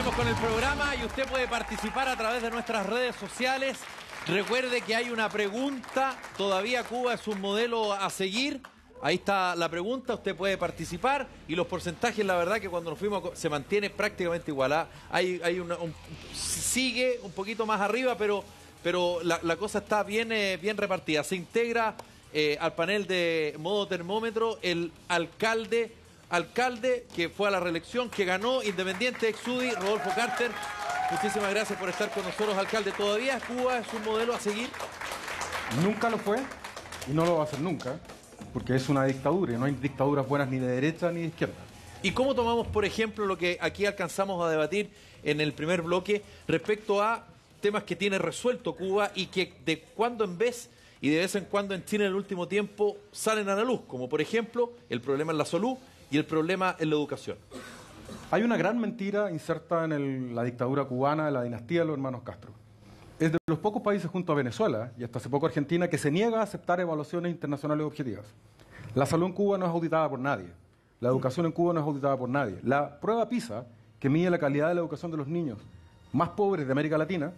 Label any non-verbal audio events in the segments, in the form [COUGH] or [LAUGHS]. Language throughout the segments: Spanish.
Con el programa y usted puede participar a través de nuestras redes sociales. Recuerde que hay una pregunta. ¿Todavía Cuba es un modelo a seguir? Ahí está la pregunta, usted puede participar y los porcentajes, la verdad que cuando nos fuimos se mantiene prácticamente igual. Hay, hay un- sigue un poquito más arriba, pero, pero la, la cosa está bien, eh, bien repartida. Se integra eh, al panel de modo termómetro el alcalde, alcalde que fue a la reelección, que ganó Independiente Exudi, Rodolfo Carter. Muchísimas gracias por estar con nosotros, alcalde. ¿Todavía Cuba es un modelo a seguir? Nunca lo fue y no lo va a hacer nunca, porque es una dictadura y no hay dictaduras buenas ni de derecha ni de izquierda. ¿Y cómo tomamos, por ejemplo, lo que aquí alcanzamos a debatir en el primer bloque respecto a temas que tiene resuelto Cuba y que de cuando en vez y de vez en cuando en Chile en el último tiempo salen a la luz, como por ejemplo el problema en la salud y el problema en la educación? Hay una gran mentira inserta en la dictadura cubana de la dinastía de los hermanos Castro. Es de los pocos países junto a Venezuela y hasta hace poco Argentina que se niega a aceptar evaluaciones internacionales objetivas. La salud en Cuba no es auditada por nadie. La educación en Cuba no es auditada por nadie. La prueba PISA, que mide la calidad de la educación de los niños más pobres de América Latina,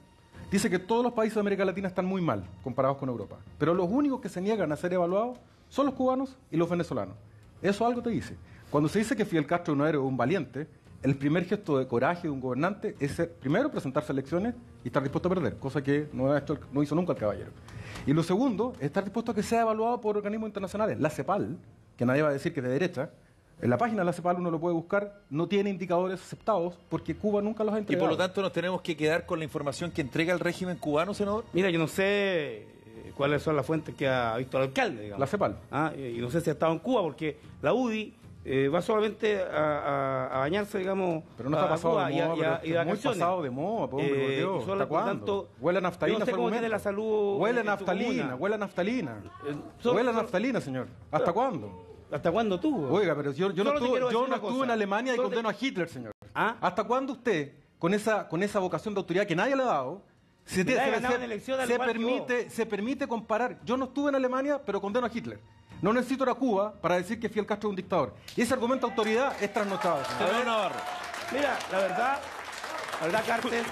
dice que todos los países de América Latina están muy mal comparados con Europa. Pero los únicos que se niegan a ser evaluados son los cubanos y los venezolanos. Eso algo te dice. Cuando se dice que Fidel Castro no era un valiente, el primer gesto de coraje de un gobernante es primero presentarse a elecciones y estar dispuesto a perder, cosa que no, ha hecho el- no hizo nunca el caballero. Y lo segundo es estar dispuesto a que sea evaluado por organismos internacionales. La CEPAL, que nadie va a decir que es de derecha, en la página de la CEPAL uno lo puede buscar, no tiene indicadores aceptados porque Cuba nunca los ha Y entregado. por lo tanto nos tenemos que quedar con la información que entrega el régimen cubano, senador. Mira, yo no sé eh, cuáles son las fuentes que ha visto el alcalde, digamos. La CEPAL. Ah, y no sé si ha estado en Cuba, porque la UDI eh, va solamente a, a- a bañarse, digamos, Pero no a- está a pasado de a- moda, y a- pero y es muy pasado de moda, po, hombre, Eh, Dios. solo, ¿Hasta por cuándo? tanto, Huele a naftalina no sé cómo tiene la salud Huele a naftalina, huele a naftalina. Eh, solo- Huele a naftalina, señor. ¿Hasta cuándo? ¿Hasta cuándo tú? Oiga, pero yo, yo no te estuve, yo no estuve en Alemania y Solo te- condeno a Hitler, señor. ¿Ah? ¿Hasta cuándo usted, con esa, con esa vocación de autoridad que nadie le ha dado, se, se igual que permite, se permite comparar? Yo no estuve en Alemania, pero condeno a Hitler. No necesito ir a Cuba para decir que Fidel Castro es un dictador. Y ese argumento de autoridad es trasnochado. A ver, Mira, la verdad, la verdad, Carter,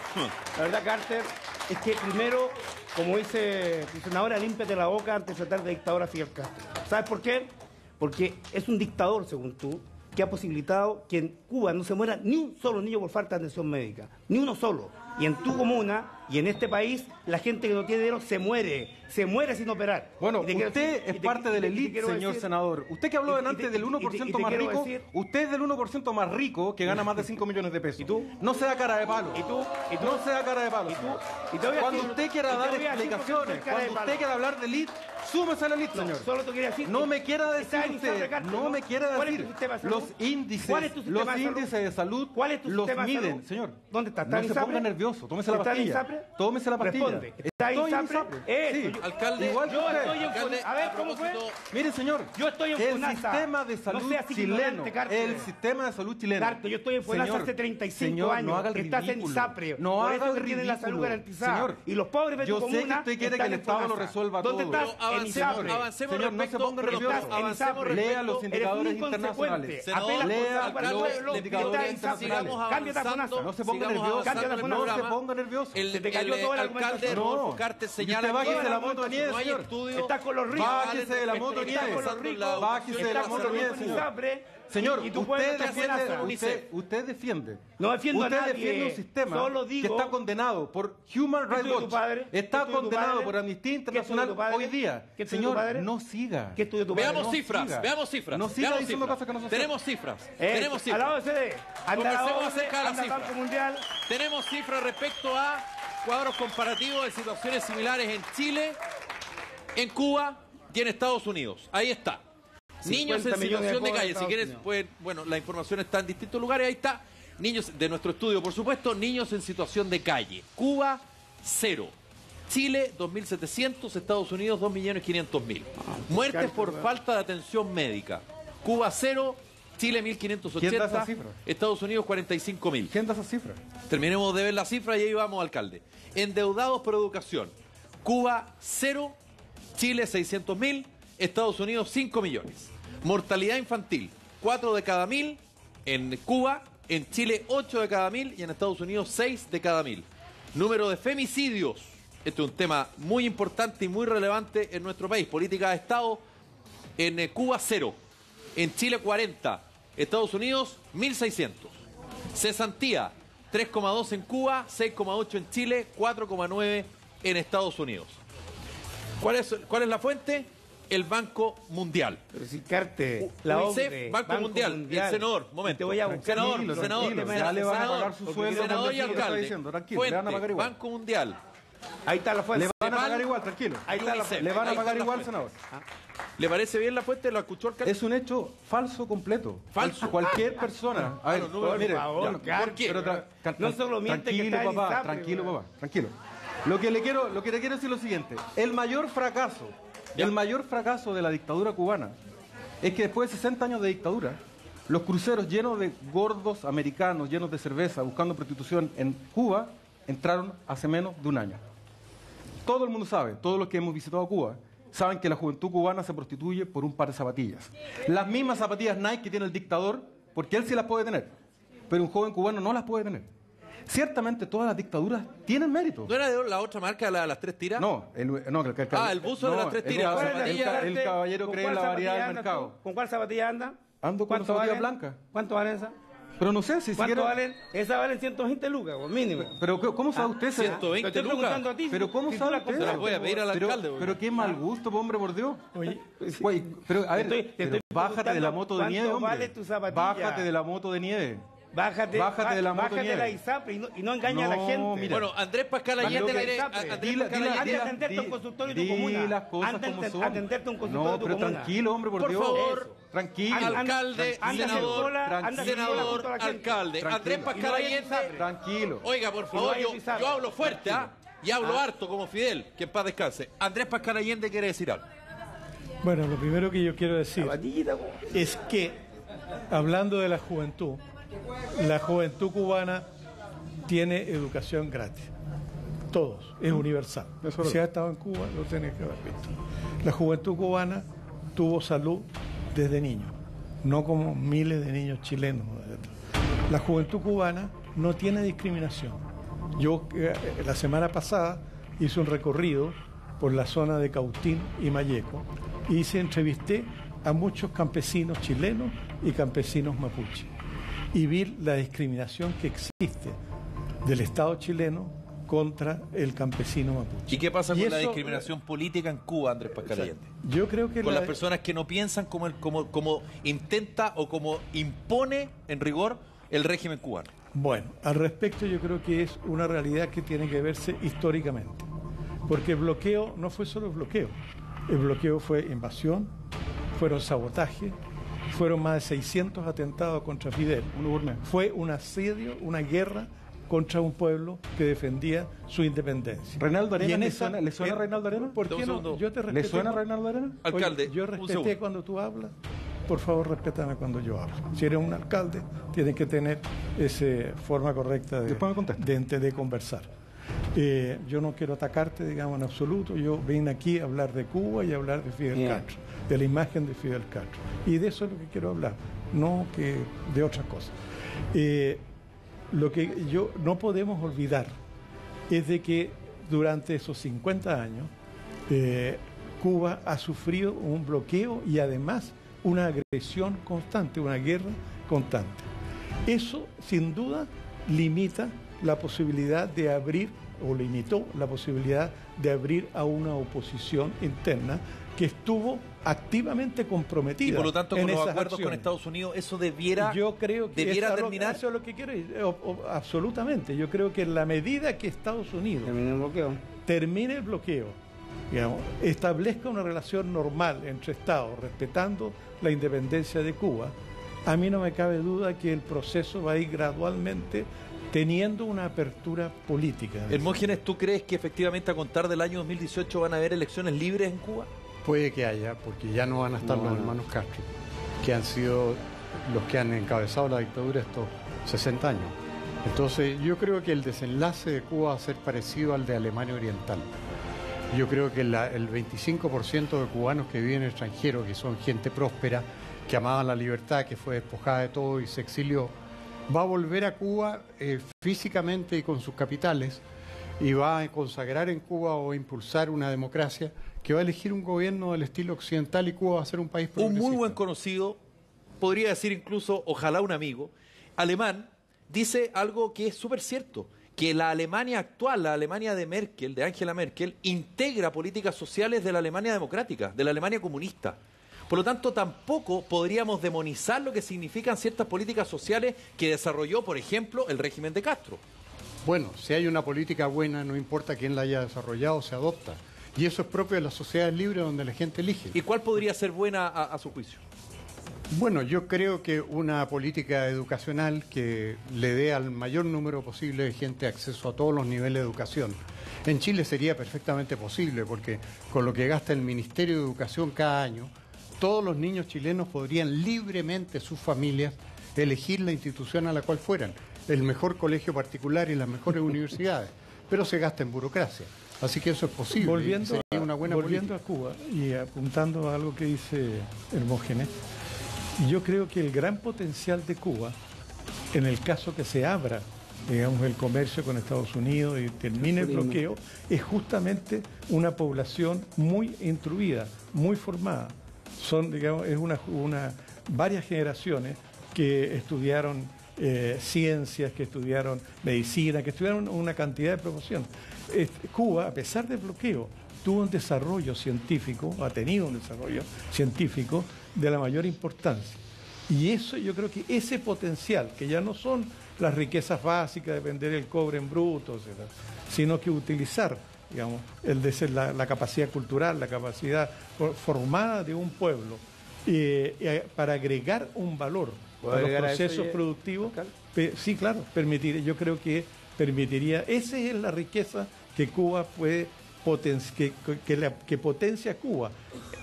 la verdad, Carter, es que primero, como dice senadora, límpiate la boca antes de tratar de dictador a Fidel Castro. ¿Sabes por qué? Porque es un dictador, según tú, que ha posibilitado que en Cuba no se muera ni un solo niño por falta de atención médica. Ni uno solo. Y en tu comuna y en este país, la gente que no tiene dinero se muere. Se muere sin operar. Bueno, usted decir- es te- parte de la te- y te élite, quiero señor decir- senador. Usted que habló y- te- del y te- 1% y te más rico, decir- usted es del 1% más rico que gana más de 5 millones de pesos. ¿Y tú? No sea cara de palo. ¿Y tú? ¿Y tú? No sea cara de palo. ¿Y tú? señor. ¿Y te voy a Cuando usted quiera dar explicaciones, cuando usted quiera hablar de élite, súmese a la No, señor. solo te quería decir. No me quiera decir usted, no me quiera ¿Cuál es decir. tu sistema de salud? Los índices, ¿Cuál es tu sistema los de salud? índices de salud ¿Cuál es tu los miden, salud? señor. ¿Dónde está? ¿Está No en se ponga nervioso, tómese la ¿Está en pastilla. Tómese la pastilla. Responde. ¿Está en. Eh, Sí. yo- Alcalde, Igual que yo usted. estoy en Alcalde, A ver, ¿cómo fue? Mire, señor, Yo estoy en el sistema de salud chileno, el sistema de salud chileno. Carter, yo estoy en FONASA hace 35 señor, años. No haga el Estás en ridículo. ISAPRE. No haga el tienes la salud ridículo. garantizada. Señor, Y los pobres de tu yo sé que usted quiere que el Estado lo resuelva ¿Dónde todo. estás? Pero avancemos, Señor, no se respecto, ponga nervioso. avancemos Lea respecto- los indicadores internacionales. Por lea los indicadores internacionales. A avanzando, FONASA. No se ponga nervioso. el No se ponga nervioso. El, Se te cayó el toda la alcalde. Rodolfo Y señala bájese de la moto de nieve, no hay señor. Está con los ricos. Bájese de la moto Está nieve. con los ricos. Bájese de la moto los nieve, ricos en señor. Señor, y tu usted defiende, usted, usted defiende. No defiendo a usted nadie. defiende un sistema Solo digo- que está condenado por Human ¿Qué Rights Watch. Está condenado por Amnistía ¿Qué estudió Internacional hoy día. ¿Qué estudió tu Señor, padre? no siga. ¿Qué estudió tu padre? Veamos No cifras, siga. veamos cifras. No siga veamos diciendo cifras. cosas que no son Tenemos cifras. Eh, tenemos cifras. Anda a la Conversemos 11, acerca de la cifra. Banco Mundial. Tenemos cifras respecto a cuadros comparativos de situaciones similares en Chile, en Cuba y en Estados Unidos. Ahí está. Niños en 50 millones de situación de calle. Si quieres, pueden, bueno, la información está en distintos lugares. Ahí está. Niños de nuestro estudio, por supuesto, niños en situación de calle. Cuba, cero. Chile, 2.700. Estados Unidos, 2.500.000. Muertes Carter, por ¿verdad? falta de atención médica. Cuba, cero. Chile, ¿Quién da 1.580. esa cifra? Estados Unidos, 45.000. ¿Quién da esas cifras? Terminemos de ver la cifra y ahí vamos, alcalde. Endeudados por educación. Cuba, cero. Chile, 600 mil. Estados Unidos, 5 millones. Mortalidad infantil, 4 de cada mil en Cuba. En Chile, 8 de cada mil y en Estados Unidos, 6 de cada mil. Número de femicidios. Este es un tema muy importante y muy relevante en nuestro país. Política de Estado. En eh, Cuba, 0. En Chile, 40. Estados Unidos, 1.600. Cesantía, 3,2 en Cuba, 6,8 en Chile, 4,9 en Estados Unidos. ¿Cuál es, ¿Cuál es la fuente? El Banco Mundial. Pero si Carte, la UNICEF, OCDE, Banco Mundial, el senador, momento. Te voy a buscar. Senador, senador, senador, senador y alcalde. diciendo, Fuente. Banco Mundial. Ahí está la fuente. Le van a pagar igual, tranquilo. Ahí está la fuente. Le van a pagar igual, senador. ¿Le parece bien la fuente? ¿Lo escuchó alcalde? Es un hecho falso completo. Falso. Cualquier persona. A ver, mire, por favor, ya, ¿por qué? No solo miente que tranquilo, papá, tranquilo, papá, tranquilo. Lo que le quiero, lo que le quiero decir es lo siguiente: el mayor fracaso, Ya. el mayor fracaso de la dictadura cubana es que después de 60 años de dictadura, los cruceros llenos de gordos americanos, llenos de cerveza, buscando prostitución en Cuba, entraron hace menos de un año. Todo el mundo sabe, todos los que hemos visitado Cuba, saben que la juventud cubana se prostituye por un par de zapatillas. Las mismas zapatillas Nike que tiene el dictador, porque él sí las puede tener, pero un joven cubano no las puede tener. Ciertamente todas las dictaduras tienen mérito. ¿No era de la otra marca, la de las tres tiras? No, el, no, el- el- Ah, el buzo de las tres tiras, el- caballero ¿Con cree en la variedad del mercado. tú? ¿Con cuál zapatilla anda? Ando con ¿Cuánto zapatilla valen? blanca. ¿Cuánto valen esas? Pero no sé si ¿Cuánto siquiera... valen? Esas valen 120 lucas, pues, mínimo. Pero ¿cómo sabe usted? se- 120 Te estoy lucas. a ti. Pero ¿cómo si sabe la usted? Las voy a pedir al pero, alcalde, pero qué mal gusto, hombre, por Dios. Oye, Güey, pero a ver, estoy- pero estoy bájate de la moto de nieve, hombre. vale tu zapatilla. Bájate de la moto de nieve. Bájate, Bájate de la moto bájate nieve. la ISAPRE y no, y no engaña a la gente. mira. Bueno, Andrés Pascal Allende que quiere-. Andrés Dila- Pascal dila- Allende- atenderte a un consultorio de tu comuna. las cosas Anda a como aten- son. atenderte a un consultorio No, de tu pero comuna. tranquilo, hombre, por, Por Dios. favor. Tranquilo. Alcalde, anda senador, senador, alcalde. Tranquilo. Andrés Pascal Allende. Tranquilo. Oiga, por favor, yo, hablo fuerte, ¿ah? Y hablo harto como Fidel, que en paz descanse. Andrés Pascal Allende quiere decir algo. Bueno, lo primero que yo quiero decir es que, hablando de la juventud, la juventud cubana tiene educación gratis. Todos, es universal. Es si has estado en Cuba, lo tienes que haber visto. La juventud cubana tuvo salud desde niño, no como miles de niños chilenos. La juventud cubana no tiene discriminación. Yo eh, la semana pasada hice un recorrido por la zona de Cautín y Mayeco y hice, entrevisté a muchos campesinos chilenos y campesinos mapuche y vi la discriminación que existe del Estado chileno contra el campesino mapuche. ¿Y qué pasa Y con la discriminación política en Cuba, Andrés Pascal Allende? Yo creo que Con la- las personas que no piensan como, el- como, como intenta o como impone en rigor el régimen cubano. Bueno, al respecto yo creo que es una realidad que tiene que verse históricamente, porque el bloqueo no fue solo el bloqueo, el bloqueo fue invasión, fueron sabotaje, fueron más de 600 atentados contra Fidel, fue un asedio, una guerra contra un pueblo que defendía su independencia. ¿Reinaldo Arena le esa- suena- le suena en- Reinaldo Arena? ¿Por qué no? Yo te ¿Le respeté suena cu- Reinaldo Arena? Alcalde, Oye, yo respeté cuando tú hablas. Por favor, respétame cuando yo hablo. Si eres un alcalde, tienes que tener esa forma correcta de, de, de- de conversar. Eh, yo no quiero atacarte, digamos, en absoluto. Yo vine aquí a hablar de Cuba y a hablar de Fidel Bien. Castro, de la imagen de Fidel Castro. Y de eso es lo que quiero hablar, no que de otras cosas. Eh, lo que yo no podemos olvidar es de que durante esos 50 años eh, Cuba ha sufrido un bloqueo y además una agresión constante, una guerra constante. Eso sin duda limita la posibilidad de abrir o limitó la posibilidad de abrir a una oposición interna que estuvo activamente comprometida. Y por lo tanto, con los acuerdos con. Estados Unidos, eso debiera, Yo creo que debiera eso es lo- terminar. Eso es lo que quiero decir. O- o- absolutamente. Yo creo que en la medida que Estados Unidos Terminó el bloqueo. termine el bloqueo, digamos, establezca una relación normal entre Estados, respetando la independencia de Cuba, a mí no me cabe duda que el proceso va a ir gradualmente teniendo una apertura política. Hermógenes, ¿tú crees que efectivamente a contar del año 2018 van a haber elecciones libres en Cuba? Puede que haya, porque ya no van a estar No, los no. hermanos Castro, que han sido los que han encabezado la dictadura estos 60 años. Entonces, yo creo que el desenlace de Cuba va a ser parecido al de Alemania Oriental. Yo creo que la- el 25% de cubanos que viven en el extranjero, que son gente próspera, que amaban la libertad, que fue despojada de todo y se exilió, va a volver a Cuba eh, físicamente y con sus capitales y va a consagrar en Cuba o impulsar una democracia que va a elegir un gobierno del estilo occidental y Cuba va a ser un país Un progresista. muy buen conocido, podría decir incluso, ojalá un amigo, alemán, dice algo que es súper cierto, que la Alemania actual, la Alemania de Merkel, de Angela Merkel, integra políticas sociales de la Alemania democrática, de la Alemania comunista. Por lo tanto, tampoco podríamos demonizar lo que significan ciertas políticas sociales que desarrolló, por ejemplo, el régimen de Castro. Bueno, si hay una política buena, no importa quién la haya desarrollado, se adopta. Y eso es propio de las sociedades libres donde la gente elige. ¿Y cuál podría ser buena a, a su juicio? Bueno, yo creo que una política educacional que le dé al mayor número posible de gente acceso a todos los niveles de educación. En Chile sería perfectamente posible porque con lo que gasta el Ministerio de Educación cada año, todos los niños chilenos podrían libremente sus familias elegir la institución a la cual fueran, el mejor colegio particular y las mejores [LAUGHS] universidades, pero se gasta en burocracia. Así que eso es posible. Volviendo, sería a, una buena volviendo política. a Cuba y apuntando a algo que dice Hermógenes, yo creo que el gran potencial de Cuba, en el caso que se abra, digamos, el comercio con Estados Unidos y termine el bloqueo, es justamente una población muy instruida, muy formada. Son, digamos, es una, una varias generaciones que estudiaron eh, ciencias, que estudiaron medicina, que estudiaron una cantidad de promoción. Cuba, a pesar del bloqueo, tuvo un desarrollo científico, ha tenido un desarrollo científico de la mayor importancia. Y eso yo creo que ese potencial, que ya no son las riquezas básicas de vender el cobre en bruto, etcétera, sino que utilizar digamos, el de ser la, la capacidad cultural, la capacidad for- formada de un pueblo, eh, eh, para agregar un valor ¿Puedo a los a procesos productivos, sí, claro, permitir, yo creo que permitiría, esa es la riqueza que Cuba puede potenciar, que, que la- que potencia Cuba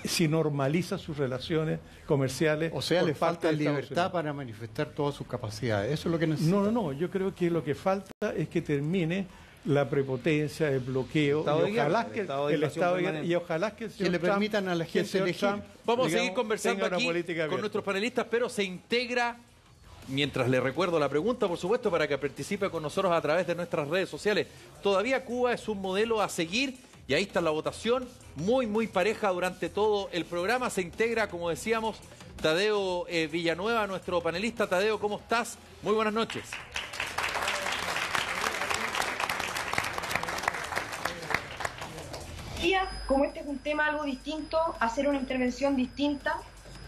si normaliza sus relaciones comerciales. O sea, le falta libertad para manifestar todas sus capacidades. Eso es lo que necesita. No, no, no. Yo creo que lo que falta es que termine la prepotencia, el bloqueo, y ojalá que el estado el y ojalá que el señor le Trump- permitan a la gente elegir. Trump, Vamos a seguir conversando aquí con nuestros panelistas, pero se integra, mientras le recuerdo la pregunta, por supuesto, para que participe con nosotros a través de nuestras redes sociales. Todavía Cuba es un modelo a seguir y ahí está la votación, muy, muy pareja durante todo el programa. Se integra, como decíamos, Tadeo eh, Villanueva, nuestro panelista. Tadeo, ¿cómo estás? Muy buenas noches. como este es un tema algo distinto, hacer una intervención distinta,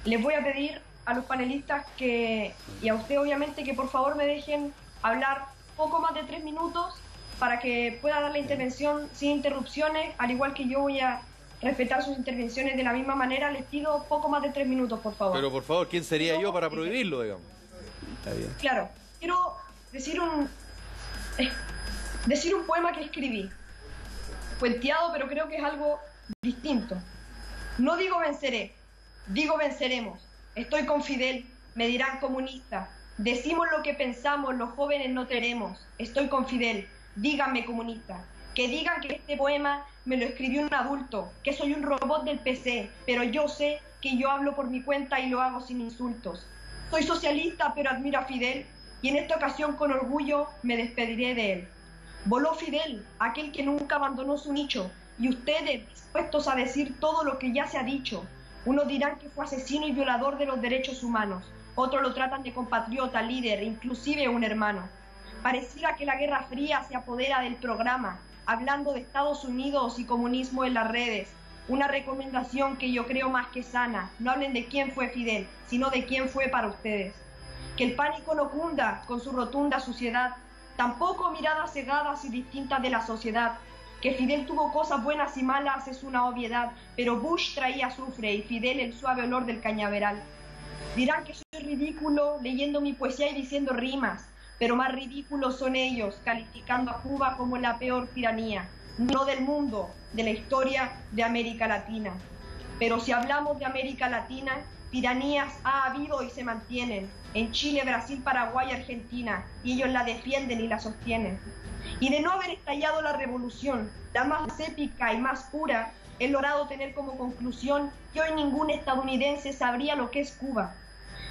les voy a pedir a los panelistas que, y a usted obviamente, que por favor me dejen hablar poco más de tres minutos para que pueda dar la intervención sin interrupciones, al igual que yo voy a respetar sus intervenciones de la misma manera, les pido poco más de tres minutos, por favor. Pero por favor, ¿quién sería yo para prohibirlo, digamos? Está bien. Claro, quiero decir un eh, [LAUGHS] decir un poema que escribí. Puenteado, pero creo que es algo distinto. No digo venceré, digo venceremos. Estoy con Fidel, me dirán comunista. Decimos lo que pensamos, los jóvenes no tenemos. Estoy con Fidel, díganme comunista. Que digan que este poema me lo escribió un adulto, que soy un robot del PC, pero yo sé que yo hablo por mi cuenta y lo hago sin insultos. Soy socialista, pero admiro a Fidel y en esta ocasión con orgullo me despediré de él. Voló Fidel, aquel que nunca abandonó su nicho, y ustedes dispuestos a decir todo lo que ya se ha dicho. Unos dirán que fue asesino y violador de los derechos humanos, otros lo tratan de compatriota, líder, inclusive un hermano. Pareciera que la Guerra Fría se apodera del programa, hablando de Estados Unidos y comunismo en las redes. Una recomendación que yo creo más que sana. No hablen de quién fue Fidel, sino de quién fue para ustedes. Que el pánico no cunda con su rotunda suciedad, tampoco miradas cegadas y distintas de la sociedad. Que Fidel tuvo cosas buenas y malas es una obviedad, pero Bush traía azufre y Fidel el suave olor del cañaveral. Dirán que soy ridículo leyendo mi poesía y diciendo rimas, pero más ridículos son ellos, calificando a Cuba como la peor tiranía, no del mundo, de la historia de América Latina. Pero si hablamos de América Latina, tiranías ha habido y se mantienen en Chile, Brasil, Paraguay, Argentina, y ellos la defienden y la sostienen. Y de no haber estallado la revolución, la más épica y más pura, he logrado tener como conclusión que hoy ningún estadounidense sabría lo que es Cuba.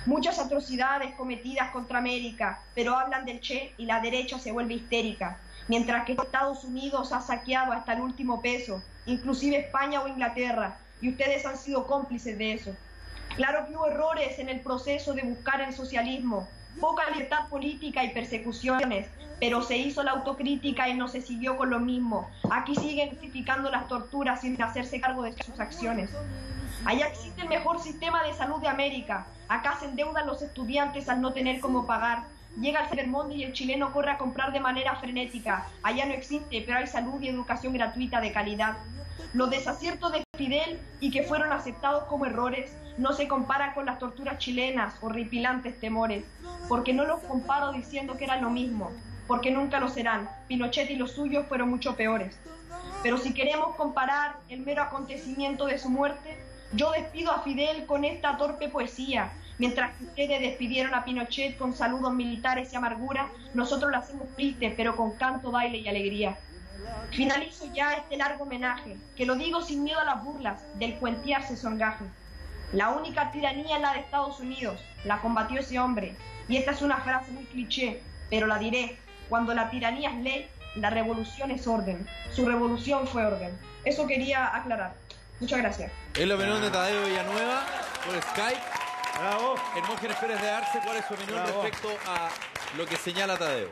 Muchas atrocidades cometidas contra América, pero hablan del Che y la derecha se vuelve histérica, mientras que Estados Unidos ha saqueado hasta el último peso, inclusive España o Inglaterra, y ustedes han sido cómplices de eso. Claro que hubo errores en el proceso de buscar el socialismo, poca libertad política y persecuciones, pero se hizo la autocrítica y no se siguió con lo mismo. Aquí siguen justificando las torturas sin hacerse cargo de sus acciones. Allá existe el mejor sistema de salud de América. Acá se endeudan los estudiantes al no tener cómo pagar. Llega el Cybermonde y el chileno corre a comprar de manera frenética. Allá no existe, pero hay salud y educación gratuita de calidad. Los desaciertos de Fidel y que fueron aceptados como errores no se comparan con las torturas chilenas, horripilantes temores, porque no los comparo diciendo que eran lo mismo, porque nunca lo serán. Pinochet y los suyos fueron mucho peores. Pero si queremos comparar el mero acontecimiento de su muerte, yo despido a Fidel con esta torpe poesía. Mientras que ustedes despidieron a Pinochet con saludos militares y amargura, nosotros lo hacemos triste, pero con canto, baile y alegría. Finalizo ya este largo homenaje, que lo digo sin miedo a las burlas del cuentearse songaje. La única tiranía es la de Estados Unidos, la combatió ese hombre. Y esta es una frase muy cliché, pero la diré. Cuando la tiranía es ley, la revolución es orden. Su revolución fue orden. Eso quería aclarar. Muchas gracias. Es la opinión de Tadeo Villanueva por Skype. Bravo. Hermógenes Pérez de Arce, ¿cuál es su opinión Bravo. respecto a lo que señala Tadeo?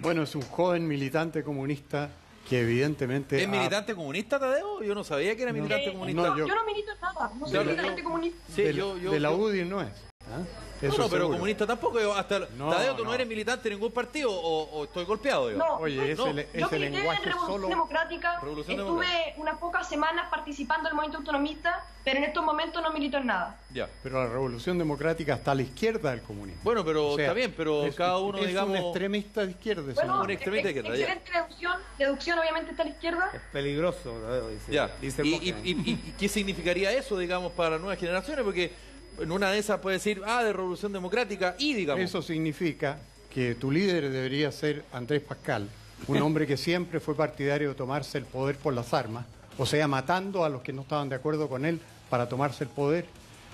Bueno, es un joven militante comunista que evidentemente... ¿Es ha- militante comunista, Tadeo? Yo no sabía que era militante Eh, comunista. No, yo, yo- no milito en nada, no soy militante comunista. Sí, de, yo, yo- de la UDI no es. No, Eso no, pero seguro. comunista tampoco. Yo hasta, No, Tadeo, tú no. no. eres militante de ningún partido o, o estoy golpeado. Yo. No, Oye, yo- ese, le- yo ese lenguaje en Revolución solo... Democrática, Revolución estuve Democrática. unas pocas semanas participando en el movimiento autonomista, pero en estos momentos no milito en nada. Ya. Pero la revolución democrática está a la izquierda del comunismo. Bueno, pero O sea, está bien, pero es- cada uno, es digamos. un extremista de izquierda. ese Bueno, un extremista está allá. excelente deducción, deducción obviamente está a la izquierda. Es peligroso, Tadeo, dice. Ya. dice ¿Y, y- y- y qué significaría eso, digamos, para las nuevas generaciones? Porque en una de esas puede decir, ah, de Revolución Democrática y, digamos. Eso significa que tu líder debería ser Andrés Pascal, un hombre que siempre fue partidario de tomarse el poder por las armas, o sea, matando a los que no estaban de acuerdo con él para tomarse el poder,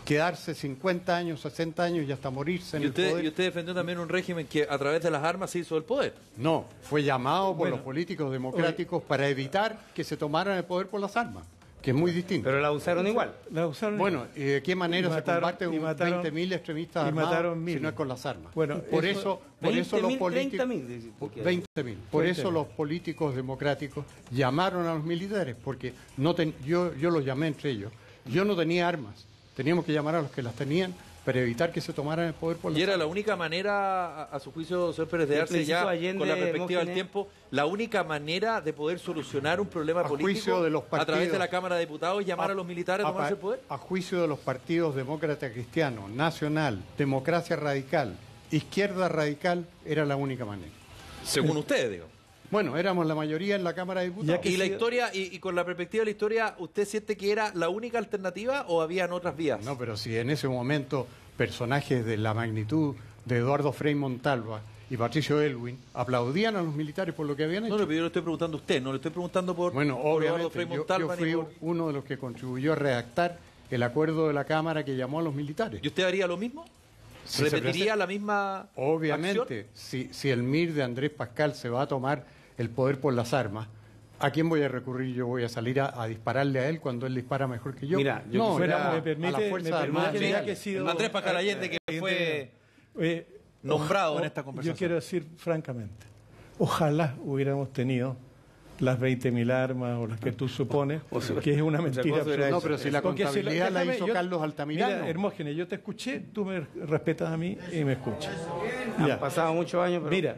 quedarse 50 años, 60 años y hasta morirse en y, el usted, poder. y usted defendió también un régimen que a través de las armas se hizo el poder. No, fue llamado por Bueno, los políticos democráticos para evitar que se tomaran el poder por las armas, que es muy distinto. Pero la usaron igual. La usaron Bueno, ¿y de qué manera Y se mataron- combate un mataron- 20.000 extremistas y armados mataron si no es con las armas? Bueno, por eso- por eso los 20.000, políticos 30.000, dice, porque- 20.000. Por 20.000. eso los políticos democráticos llamaron a los militares, porque no ten- yo, yo los llamé entre ellos. Yo no tenía armas, teníamos que llamar a los que las tenían para evitar que se tomaran el poder por las Y era la única manera, a, a su juicio, señor Pérez de Arce, ya Allende, con la perspectiva del tiempo, la única manera de poder solucionar un problema A político juicio de los a través de partidos. la Cámara de Diputados, llamar a, los militares a, a, tomarse el poder. a juicio de los partidos demócrata cristiano, nacional, democracia radical, izquierda radical, era la única manera. Según ustedes, digo. Bueno, éramos la mayoría en la Cámara de Diputados. Y la historia, y, y con la perspectiva de la historia, ¿usted siente que era la única alternativa o habían otras vías? No, pero si en ese momento personajes de la magnitud de Eduardo Frei Montalva y Patricio Elwin aplaudían a los militares por lo que habían hecho. No, no, pero yo le estoy preguntando a usted, no le estoy preguntando por, bueno, por Eduardo obviamente, Frei yo, Montalva yo fui ni por- uno de los que contribuyó a redactar el acuerdo de la Cámara que llamó a los militares. ¿Y usted haría lo mismo? Si ¿Repetiría la misma Obviamente, acción? si, si el MIR de Andrés Pascal se va a tomar el poder por las armas, ¿a quién voy a recurrir? Yo voy a salir a, a dispararle a él cuando él dispara mejor que yo. Mira, yo no, era me a permite, la me Armada. que sido- Andrés Pascal Allende, que fue Eh, nombrado en o- esta conversación. Yo quiero decir francamente, ojalá hubiéramos tenido las 20.000 armas o las que tú supones, [LAUGHS] que es una mentira. absoluta. No, pero si la Porque contabilidad la déjame, hizo Carlos Altamirano. Mira, Hermógenes, yo te escuché, tú me respetas a mí y me escuchas. Ya. Han pasado muchos años, pero... Mira,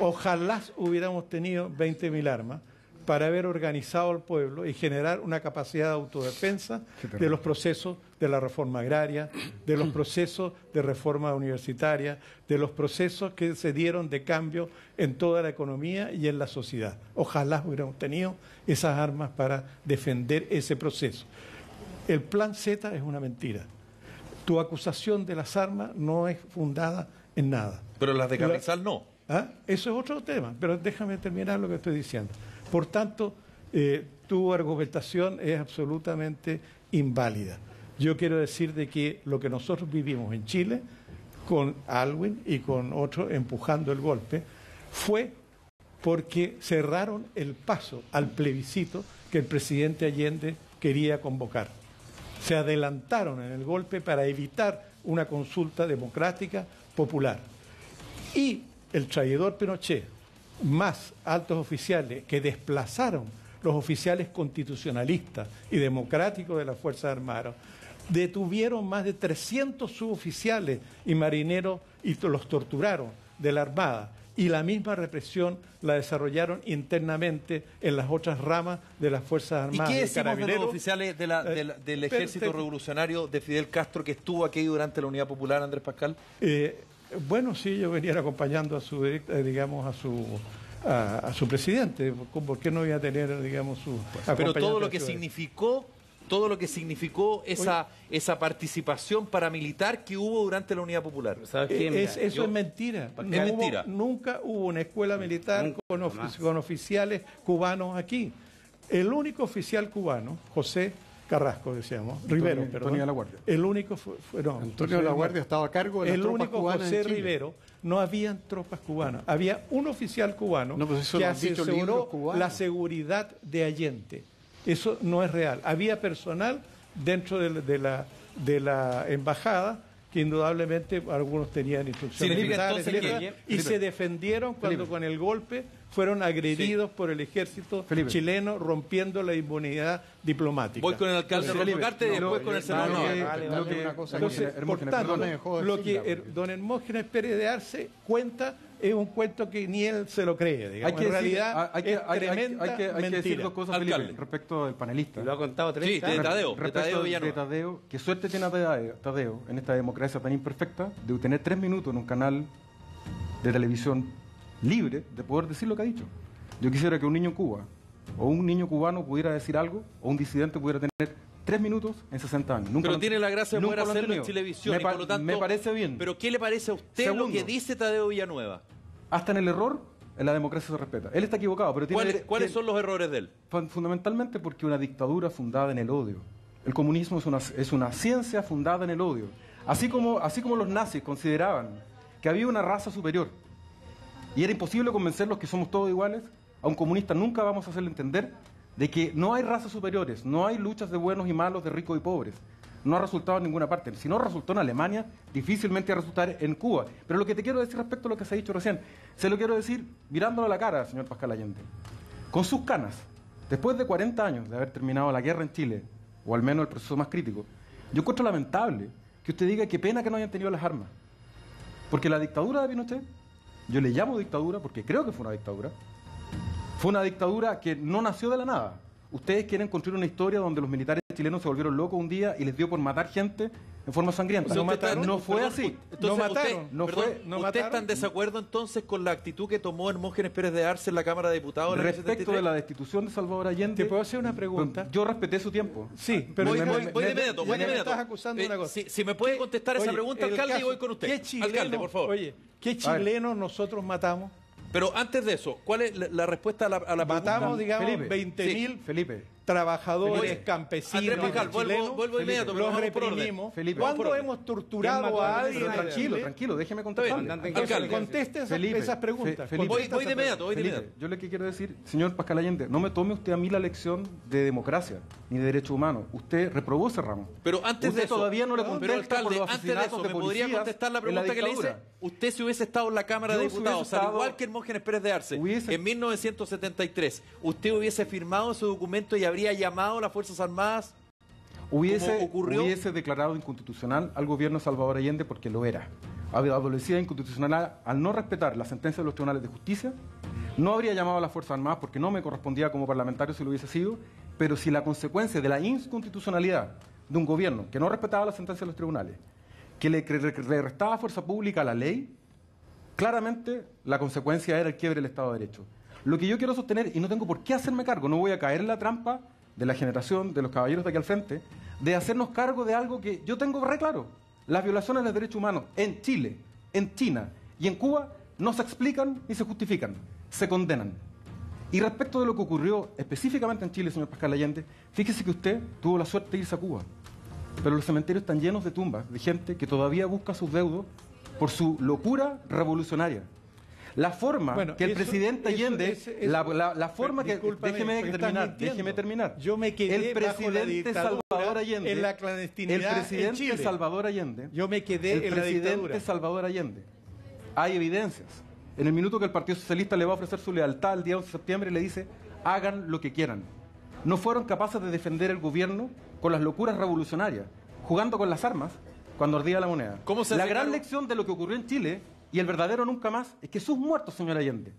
ojalá hubiéramos tenido 20.000 armas para haber organizado al pueblo y generar una capacidad de autodefensa de los procesos de la reforma agraria, de los procesos de reforma universitaria, de los procesos que se dieron de cambio en toda la economía y en la sociedad. Ojalá hubiéramos tenido esas armas para defender ese proceso. El plan Z es una mentira. Tu acusación de las armas no es fundada en nada. Pero las de La- Carrizal no. ¿Ah? Eso es otro tema, pero déjame terminar lo que estoy diciendo. Por tanto, eh, tu argumentación es absolutamente inválida. Yo quiero decir de que lo que nosotros vivimos en Chile, con Alwin y con otros empujando el golpe, fue porque cerraron el paso al plebiscito que el presidente Allende quería convocar. Se adelantaron en el golpe para evitar una consulta democrática popular. Y el traidor Pinochet, más altos oficiales que desplazaron los oficiales constitucionalistas y democráticos de las Fuerzas Armadas, detuvieron más de 300 suboficiales y marineros y los torturaron de la Armada. Y la misma represión la desarrollaron internamente en las otras ramas de las Fuerzas ¿Y Armadas. qué de decimos de los oficiales de la- Eh, de la- del pero- ejército pero- revolucionario de Fidel Castro que estuvo aquí durante la Unidad Popular, Andrés Pascal? Eh, bueno, sí, yo venía acompañando a su, eh, digamos, a su, a, a su presidente. ¿Por qué no iba a tener, digamos, su Pero todo lo que significó, todo lo que significó esa, esa participación paramilitar que hubo durante la Unidad Popular. ¿Sabes qué? Eh, Mira, es- eso yo- es mentira. Es No hubo- mentira. nunca hubo una escuela militar Nunca, con oficiales cubanos aquí. El único oficial cubano, José Carrasco, decíamos, Rivero, perdón. Antonio de la Guardia. El único fue, fue- no, Antonio de la Guardia estaba a cargo de las El tropas único cubanas José en Chile. Rivero, no habían tropas cubanas. Había un oficial cubano No, pues eso que lo han dicho libros aseguró cubanos. la seguridad de Allende. Eso no es real. Había personal dentro de la, de la embajada que indudablemente algunos tenían instrucciones militares, entonces que- etcétera, y Felipe. se defendieron cuando Felipe. con el golpe fueron agredidos por el ejército Felipe. chileno rompiendo la inmunidad diplomática. Voy con el alcalde Felipe, Rosocarte y no, después lo- con el lo senador que- Navarro. vale, lo vale, que- una cosa Entonces, Hermógenes, por tanto, perdone, dejó lo decirla, que porque- don Hermógenes Pérez de Arce cuenta es un cuento que ni él se lo cree. digamos. Hay que en decir- realidad hay que- es hay- hay- tremenda hay que- hay que decir dos cosas. Felipe, respecto del panelista. Lo ha contado 30 Sí, de. Tadeo, de Respecto Tadeo de Villanueva. Tadeo, qué suerte tiene Tadeo, Tadeo en esta democracia tan imperfecta de tener tres minutos en un canal de televisión libre de poder decir lo que ha dicho. Yo quisiera que un niño en Cuba o un niño cubano pudiera decir algo o un disidente pudiera tener tres minutos en 60 años. Nunca Pero lo- tiene la gracia de poder hacerlo en televisión Me, y por lo tanto... me parece bien. Pero ¿qué le parece a usted lo que dice Tadeo Villanueva? Hasta en el error, en la democracia se respeta. Él está equivocado, pero tiene... ¿Cuáles, tiene- cuáles son los errores de él? Fun- Fundamentalmente porque una dictadura fundada en el odio. El comunismo es una, es una ciencia fundada en el odio. Así como, así como los nazis consideraban que había una raza superior y era imposible convencerlos que somos todos iguales, a un comunista nunca vamos a hacerle entender de que no hay razas superiores, no hay luchas de buenos y malos, de ricos y pobres. No ha resultado en ninguna parte. Si no resultó en Alemania, difícilmente va a resultar en Cuba. Pero lo que te quiero decir respecto a lo que se ha dicho recién, se lo quiero decir mirándolo a la cara, señor Pascal Allende. Con sus canas, después de 40 años de haber terminado la guerra en Chile, o al menos el proceso más crítico, yo encuentro lamentable que usted diga qué pena que no hayan tenido las armas. Porque la dictadura de Pinochet, yo le llamo dictadura porque creo que fue una dictadura, fue una dictadura que no nació de la nada. Ustedes quieren construir una historia donde los militares chilenos se volvieron locos un día y les dio por matar gente en forma sangrienta. O sea, no, usted no fue perdón, así. Entonces, No usted- mataron, no perdón, fue- no ¿Usted mataron. está en desacuerdo entonces con la actitud que tomó Hermógenes Pérez de Arce en la Cámara de Diputados Respecto 73? de la destitución de Salvador Allende, ¿Te puedo hacer una pregunta? Yo respeté su tiempo. Sí, pero voy, me- voy- me- voy de me- inmediato, voy de inmediato. estás acusando Eh, una cosa. Si, si me puede ¿Qué- contestar esa pregunta, alcalde, y caso- voy con usted. ¿Qué chileno, alcalde, por favor. Oye, ¿qué chilenos nosotros matamos? Pero antes de eso, ¿cuál es la, la respuesta a la, a la pregunta? Matamos, digamos, Felipe, 20.000 Felipe, trabajadores, Felipe. campesinos, Pascal, vuelvo- chilenos, vuelvo inmediato, pero los por reprimimos. Felipe. Por ¿Cuándo hemos torturado ¿Quién mató a alguien? tranquilo, tranquilo, déjeme alcalde. Conteste esas, preguntas. Fe- Felipe. Voy, de inmediato, voy de inmediato. yo le que quiero decir, señor Pascal Allende, no me tome usted a mí la lección de democracia ni de derechos humanos. Usted reprobó ese ramo. Pero antes Usted de eso, todavía no le pero contesta por alcalde, los antes de eso, de ¿me podría contestar la pregunta que le hice? Usted si hubiese estado en la Cámara de Diputados, al igual que Hermógenes Pérez de Arce, en 1973, ¿usted hubiese firmado ese documento y habría llamado a las Fuerzas Armadas? Hubiese, hubiese declarado inconstitucional al gobierno de Salvador Allende porque lo era. Había adolecido inconstitucional al no respetar la sentencia de los tribunales de justicia. No habría llamado a las Fuerzas Armadas porque no me correspondía como parlamentario si lo hubiese sido. Pero si la consecuencia de la inconstitucionalidad de un gobierno que no respetaba la sentencia de los tribunales, que le, le restaba fuerza pública a la ley, claramente la consecuencia era el quiebre del Estado de Derecho. Lo que yo quiero sostener, y no tengo por qué hacerme cargo, no voy a caer en la trampa de la generación de los caballeros de aquí al frente, de hacernos cargo de algo que yo tengo re claro. Las violaciones de los derechos humanos en Chile, en China y en Cuba no se explican ni se justifican, se condenan. Y respecto de lo que ocurrió específicamente en Chile, señor Pascal Allende, fíjese que usted tuvo la suerte de irse a Cuba. pero los cementerios están llenos de tumbas, de gente que todavía busca sus deudos por su locura revolucionaria. La forma Bueno, que el eso- presidente eso- Allende, ese- eso- la, la- la forma que... Déjeme terminar, déjeme terminar. Yo me quedé El bajo la presidente Salvador Allende... en la clandestinidad El en presidente Chile. Salvador Allende... Yo me quedé el en la presidente dictadura. Salvador Allende. Hay evidencias. En el minuto que el Partido Socialista le va a ofrecer su lealtad el día 11 de septiembre, le dice, hagan lo que quieran. No fueron capaces de defender el gobierno con las locuras revolucionarias, jugando con las armas cuando ardía la moneda. ¿Cómo se la gran lección de lo que ocurrió en Chile y el verdadero nunca más es que sus muertos, señor Allende,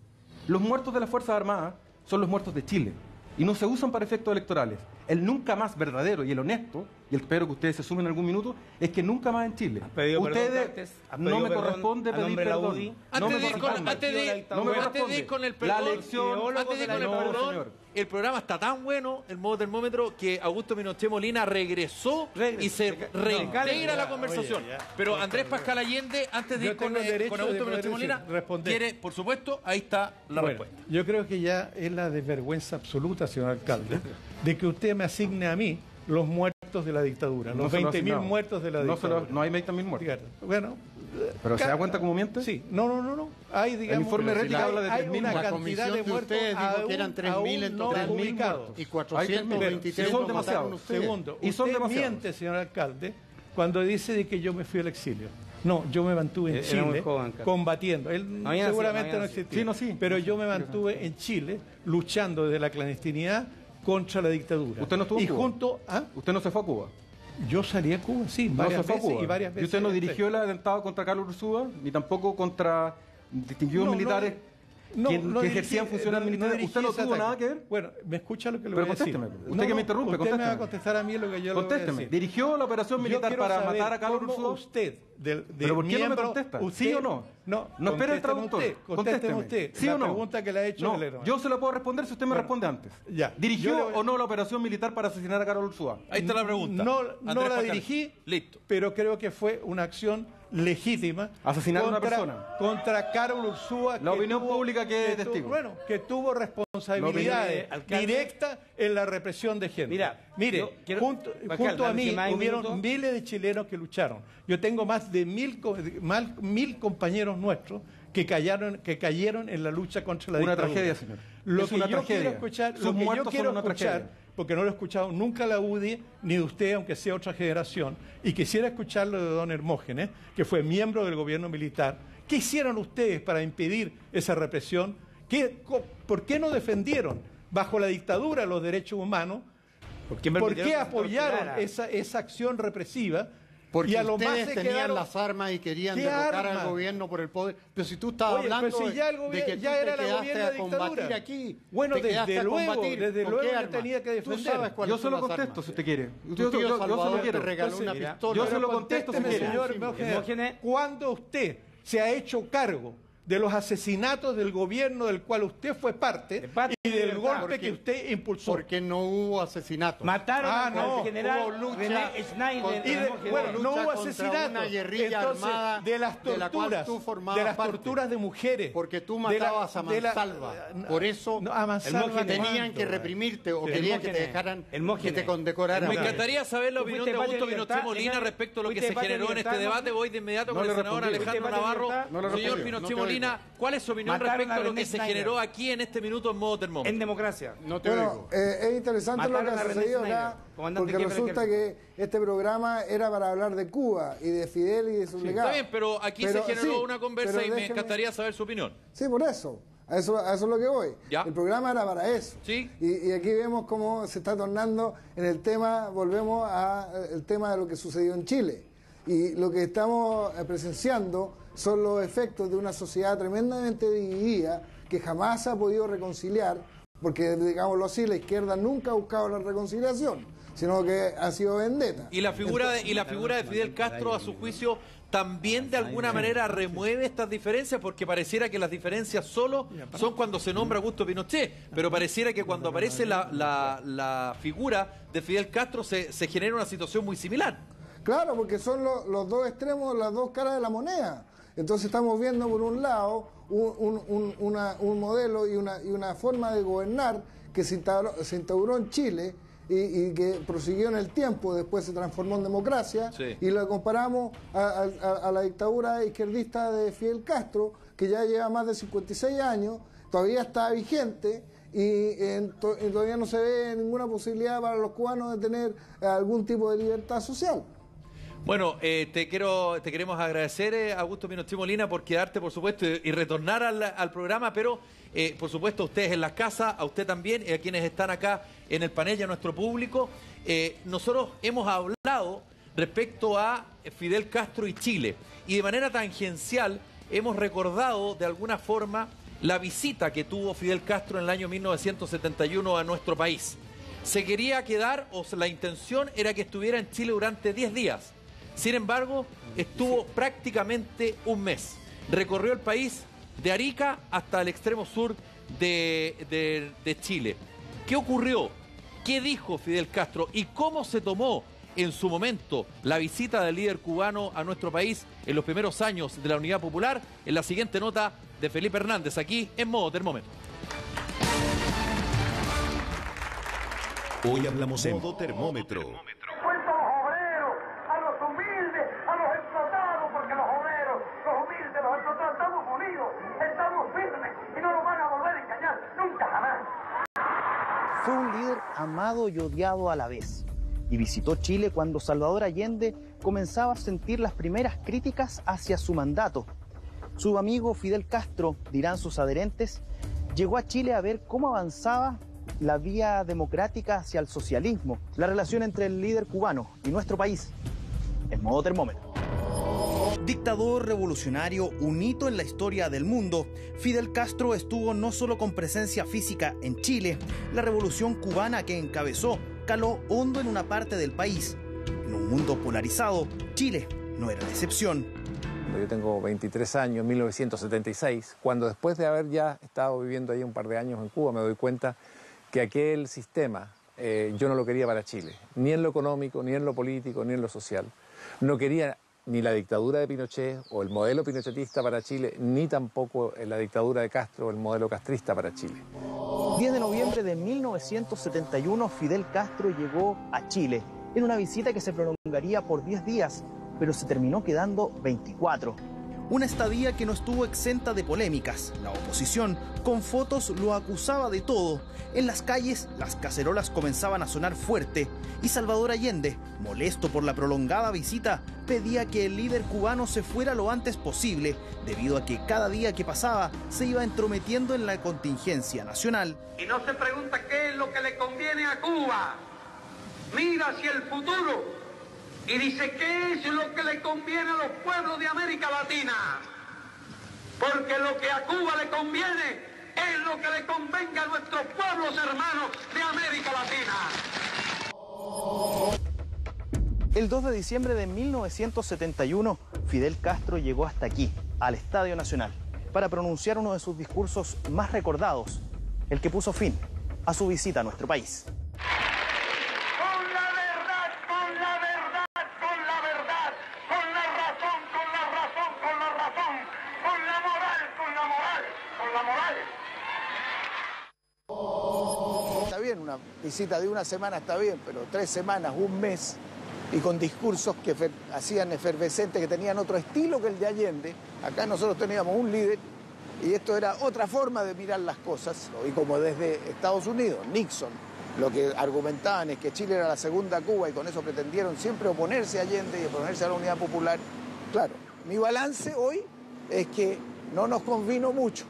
los muertos de las Fuerzas Armadas son los muertos de Chile y no se usan para efectos electorales. El nunca más verdadero y el honesto, y espero que ustedes se sumen en algún minuto, es que nunca más en Chile. ¿Has pedido perdón, ustedes? ¿Has no pedido me perdón corresponde a pedir la perdón. UDI? No Antes me de, ir con, corresponde. antes de ir- No me antes de corresponde. ir con el La perdón, lección- antes de ir con el perdón, el programa está tan bueno, el modo termómetro, que Augusto Pinochet Molina regresó y se reintegra no, la conversación. oye, ya. Pero Andrés Pascal Allende, antes de ir con, Augusto Pinochet Molina, responder. quiere, por supuesto, ahí está la Bueno, respuesta. yo creo que ya es la desvergüenza absoluta, señor alcalde, de que usted me asigne a mí los muertos de la dictadura, No los se lo 20.000 asignamos. muertos de la No se lo- dictadura. no hay 20.000 muertos. Fíjate, Bueno, ¿Pero se da cuenta cómo miente? Sí, no, no, no, no. Hay, digamos, informe pero Rética hay- habla de hay 3.000 una muertos. La cantidad comisión de de muertos aún- que eran 3.000 en no total. ubicados. Y Hay 423 y son demasiados. Segundo, Y son usted demasiados. miente, señor alcalde, cuando dice de que yo me fui al exilio. No, yo me mantuve en Era Chile joven, combatiendo. Él No nacido, seguramente no no, existía. Sí, no, sí. Pero yo me mantuve en Chile luchando desde la clandestinidad contra la dictadura. ¿Usted no estuvo en y Cuba? junto a Usted no se fue a Cuba. yo salí a Cuba, sí, No varias se fue a veces Cuba. y varias veces. usted no dirigió el atentado contra Carlos Ursúa, ni tampoco contra distinguidos no, militares no, que, no que ejercían funciones no- no militares. dirigí ¿Usted no tuvo ataque. nada que ver? Bueno, me escucha lo que le Pero voy a decir. contésteme. Usted que me interrumpe, Usted me va a contésteme. contestar a mí lo que yo le voy a Contésteme. decir. ¿Dirigió la operación militar para matar a Carlos Ursúa? usted, del, del ¿Pero por qué no me contesta? usted- ¿Sí o no? No, No espere el contésteme traductor. Usted, contésteme Contésteme. usted. ¿Sí la o no? pregunta que le ha hecho No, yo se lo puedo responder si usted me Bueno, responde antes. ya. ¿Dirigió o no la operación militar para asesinar a Carlos Ursúa? Ahí está la pregunta. No, no la dirigí, Listo. pero creo que fue una acción legítima. Asesinar a una contra- persona. Contra Carol Ursúa. La opinión pública que es tu- testigo. bueno, que tuvo responsabilidades directas en la represión de gente. Mira, mire, quiero- junto, Pascal, junto a mí hubieron minuto. miles de chilenos que lucharon. Yo tengo más de mil, mil compañeros nuestros que cayeron, que cayeron en la lucha contra la Una dictadura. tragedia, señor. Lo Es que una yo tragedia. quiero escuchar, Sus lo que yo quiero escuchar, tragedia. Porque no lo he escuchado nunca la UDI, ni de usted, aunque sea otra generación, y quisiera escucharlo de don Hermógenes, que fue miembro del gobierno militar. ¿Qué hicieron ustedes para impedir esa represión? ¿Qué, co- ¿Por qué no defendieron bajo la dictadura los derechos humanos? ¿Por qué, ¿Por permitieron qué que se apoyaron esa acción represiva? Porque y a lo más ustedes se tenían quedaron- las armas y querían ¿Qué derrocar armas? al gobierno por el poder. Pero si tú estabas Oye, hablando si ya el de- que ya tú era te la quedaste gobierno a de combatir dictadura. aquí. Bueno, te desde luego, combatir. desde ¿Con luego armas? tenía que Tú defender. sabes Yo se lo contesto armas. si usted quiere. Yo, yo- yo- yo se lo te quiero. regaló una Entonces, pistola. yo se lo contesto si quiere. señor Hermógenes. ¿Cuándo usted se ha hecho cargo de los asesinatos del gobierno del cual usted fue parte De parte y de del libertad. golpe que usted impulsó? Porque no hubo asesinato. Mataron Ah, al no, general hubo lucha René Schneider. Y de- bueno, no lucha hubo contra asesinato. una guerrilla Entonces, armada de las de la cual torturas, tú formabas de las parte. torturas de mujeres. Porque tú de la- matabas a de la- Mansalva. no, Por eso no, a Mansalva Hermógenes. tenían que reprimirte o Sí. querían que te dejaran que te condecoraran. Me encantaría saber la opinión de Augusto de Pinochet Molina respecto a lo que se de generó en este debate. ¿no? Voy de inmediato No con el senador. Alejandro de Navarro. No Señor. Pinochet No te Molina, ¿cuál es su opinión Mataron respecto a a lo que se generó aquí en este minuto en modo termómetro? En democracia. No te Bueno, oigo. eh, es interesante lo que Mataron ha sucedido acá, comandante porque resulta que este programa era para hablar de Cuba y de Fidel y de sus legados. Está bien, pero aquí Pero, se generó sí, una conversa y me encantaría saber su opinión. Sí, por eso. A eso, a eso es lo que voy. Ya. El programa era para eso. Sí. Y, y aquí vemos cómo se está tornando en el tema, volvemos al tema de lo que sucedió en Chile. Y lo que estamos eh, presenciando son los efectos de una sociedad tremendamente dividida que jamás ha podido reconciliar, porque, digámoslo así, la izquierda nunca ha buscado la reconciliación, sino que ha sido vendetta. Y la figura de, y la figura de Fidel Castro, a su juicio, también de alguna manera remueve estas diferencias, porque pareciera que las diferencias solo son cuando se nombra Augusto Pinochet, pero pareciera que cuando aparece la, la- la figura de Fidel Castro se, se genera una situación muy similar. Claro, porque son lo- los dos extremos, las dos caras de la moneda. Entonces estamos viendo por un lado un, un- un- una- un modelo y una, y una forma de gobernar que se instauró, se instauró en Chile y, que prosiguió en el tiempo, después se transformó en democracia, y lo comparamos a, la dictadura izquierdista de Fidel Castro, que ya lleva más de 56 años, todavía está vigente y, todavía no se ve ninguna posibilidad para los cubanos de tener algún tipo de libertad social. Bueno, eh, te quiero, te queremos agradecer, eh, Augusto Pinochet Molina, por quedarte, por supuesto, y, retornar al, programa, pero eh, por supuesto a ustedes en las casas, a usted también, y a quienes están acá en el panel y a nuestro público. nosotros hemos hablado respecto a Fidel Castro y Chile, y de manera tangencial hemos recordado de alguna forma la visita que tuvo Fidel Castro en el año 1971 a nuestro país. Se quería quedar, o la intención era que estuviera en Chile durante 10 días sin embargo, estuvo prácticamente un mes. Recorrió el país de Arica hasta el extremo sur de, Chile. ¿Qué ocurrió? ¿Qué dijo Fidel Castro? ¿Y cómo se tomó en su momento la visita del líder cubano a nuestro país en los primeros años de la Unidad Popular? En la siguiente nota de Felipe Hernández, aquí en modo termómetro. Hoy hablamos en modo termómetro Fue un líder amado y odiado a la vez. Y visitó Chile cuando Salvador Allende comenzaba a sentir las primeras críticas hacia su mandato. Su amigo Fidel Castro, dirán sus adherentes, llegó a Chile a ver cómo avanzaba la vía democrática hacia el socialismo, la relación entre el líder cubano y nuestro país. En modo termómetro. Dictador revolucionario, un hito en la historia del mundo, Fidel Castro estuvo no solo con presencia física en Chile, la revolución cubana que encabezó caló hondo en una parte del país. En un mundo polarizado, Chile no era la excepción. Yo tengo 23 años, 1976, cuando después de haber ya estado viviendo ahí un par de años en Cuba, me doy cuenta que aquel sistema eh, yo no lo quería para Chile, ni en lo económico, ni en lo político, ni en lo social. No quería ni la dictadura de Pinochet o el modelo pinochetista para Chile, ni tampoco la dictadura de Castro o el modelo castrista para Chile. 10 de noviembre de 1971, Fidel Castro llegó a Chile en una visita que se prolongaría por 10 días, pero se terminó quedando 24. Una estadía que no estuvo exenta de polémicas. La oposición, con fotos, lo acusaba de todo. En las calles, las cacerolas comenzaban a sonar fuerte y Salvador Allende, molesto por la prolongada visita, pedía que el líder cubano se fuera lo antes posible, debido a que cada día que pasaba se iba entrometiendo en la contingencia nacional. Y no se pregunta qué es lo que le conviene a Cuba. Mira hacia el futuro y dice, ¿qué es lo que le conviene a los pueblos de América Latina? Porque lo que a Cuba le conviene es lo que le convenga a nuestros pueblos hermanos de América Latina. El 2 de diciembre de 1971, Fidel Castro llegó hasta aquí, al Estadio Nacional, para pronunciar uno de sus discursos más recordados, el que puso fin a su visita a nuestro país. Visita de una semana está bien, pero tres semanas, un mes, y con discursos que hacían efervescentes, que tenían otro estilo que el de Allende. Acá nosotros teníamos un líder y esto era otra forma de mirar las cosas. Y como desde Estados Unidos, Nixon, lo que argumentaban es que Chile era la segunda Cuba y con eso pretendieron siempre oponerse a Allende y oponerse a la unidad popular. Claro, mi balance hoy es que no nos convino mucho.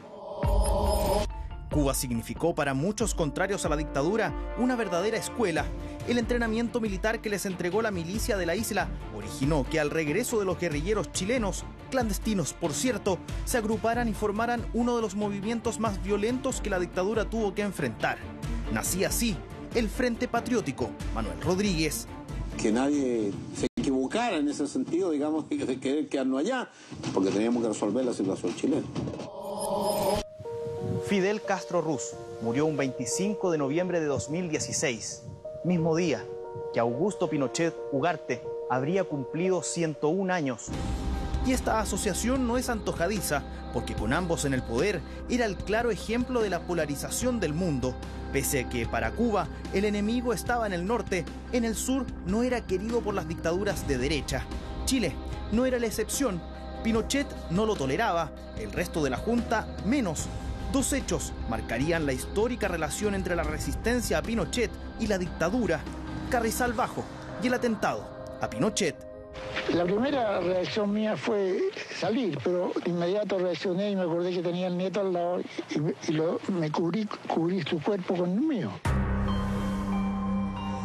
Cuba significó para muchos contrarios a la dictadura una verdadera escuela. El entrenamiento militar que les entregó la milicia de la isla originó que al regreso de los guerrilleros chilenos, clandestinos por cierto, se agruparan y formaran uno de los movimientos más violentos que la dictadura tuvo que enfrentar. Nacía así el Frente Patriótico, Manuel Rodríguez. Que nadie se equivocara en ese sentido, digamos, [LAUGHS] de querer quedarnos allá, porque teníamos que resolver la situación chilena. Fidel Castro Ruz murió un 25 de noviembre de 2016, mismo día que Augusto Pinochet Ugarte habría cumplido 101 años. Y esta asociación no es antojadiza, porque con ambos en el poder era el claro ejemplo de la polarización del mundo. Pese a que para Cuba el enemigo estaba en el norte, en el sur no era querido por las dictaduras de derecha. Chile no era la excepción. Pinochet no lo toleraba, el resto de la Junta menos. Dos hechos marcarían la histórica relación entre la resistencia a Pinochet y la dictadura. Carrizal Bajo y el atentado a Pinochet. La primera reacción mía fue salir, pero de inmediato reaccioné y me acordé que tenía el nieto al lado y, y lo- me cubrí, cubrí su cuerpo con el mío.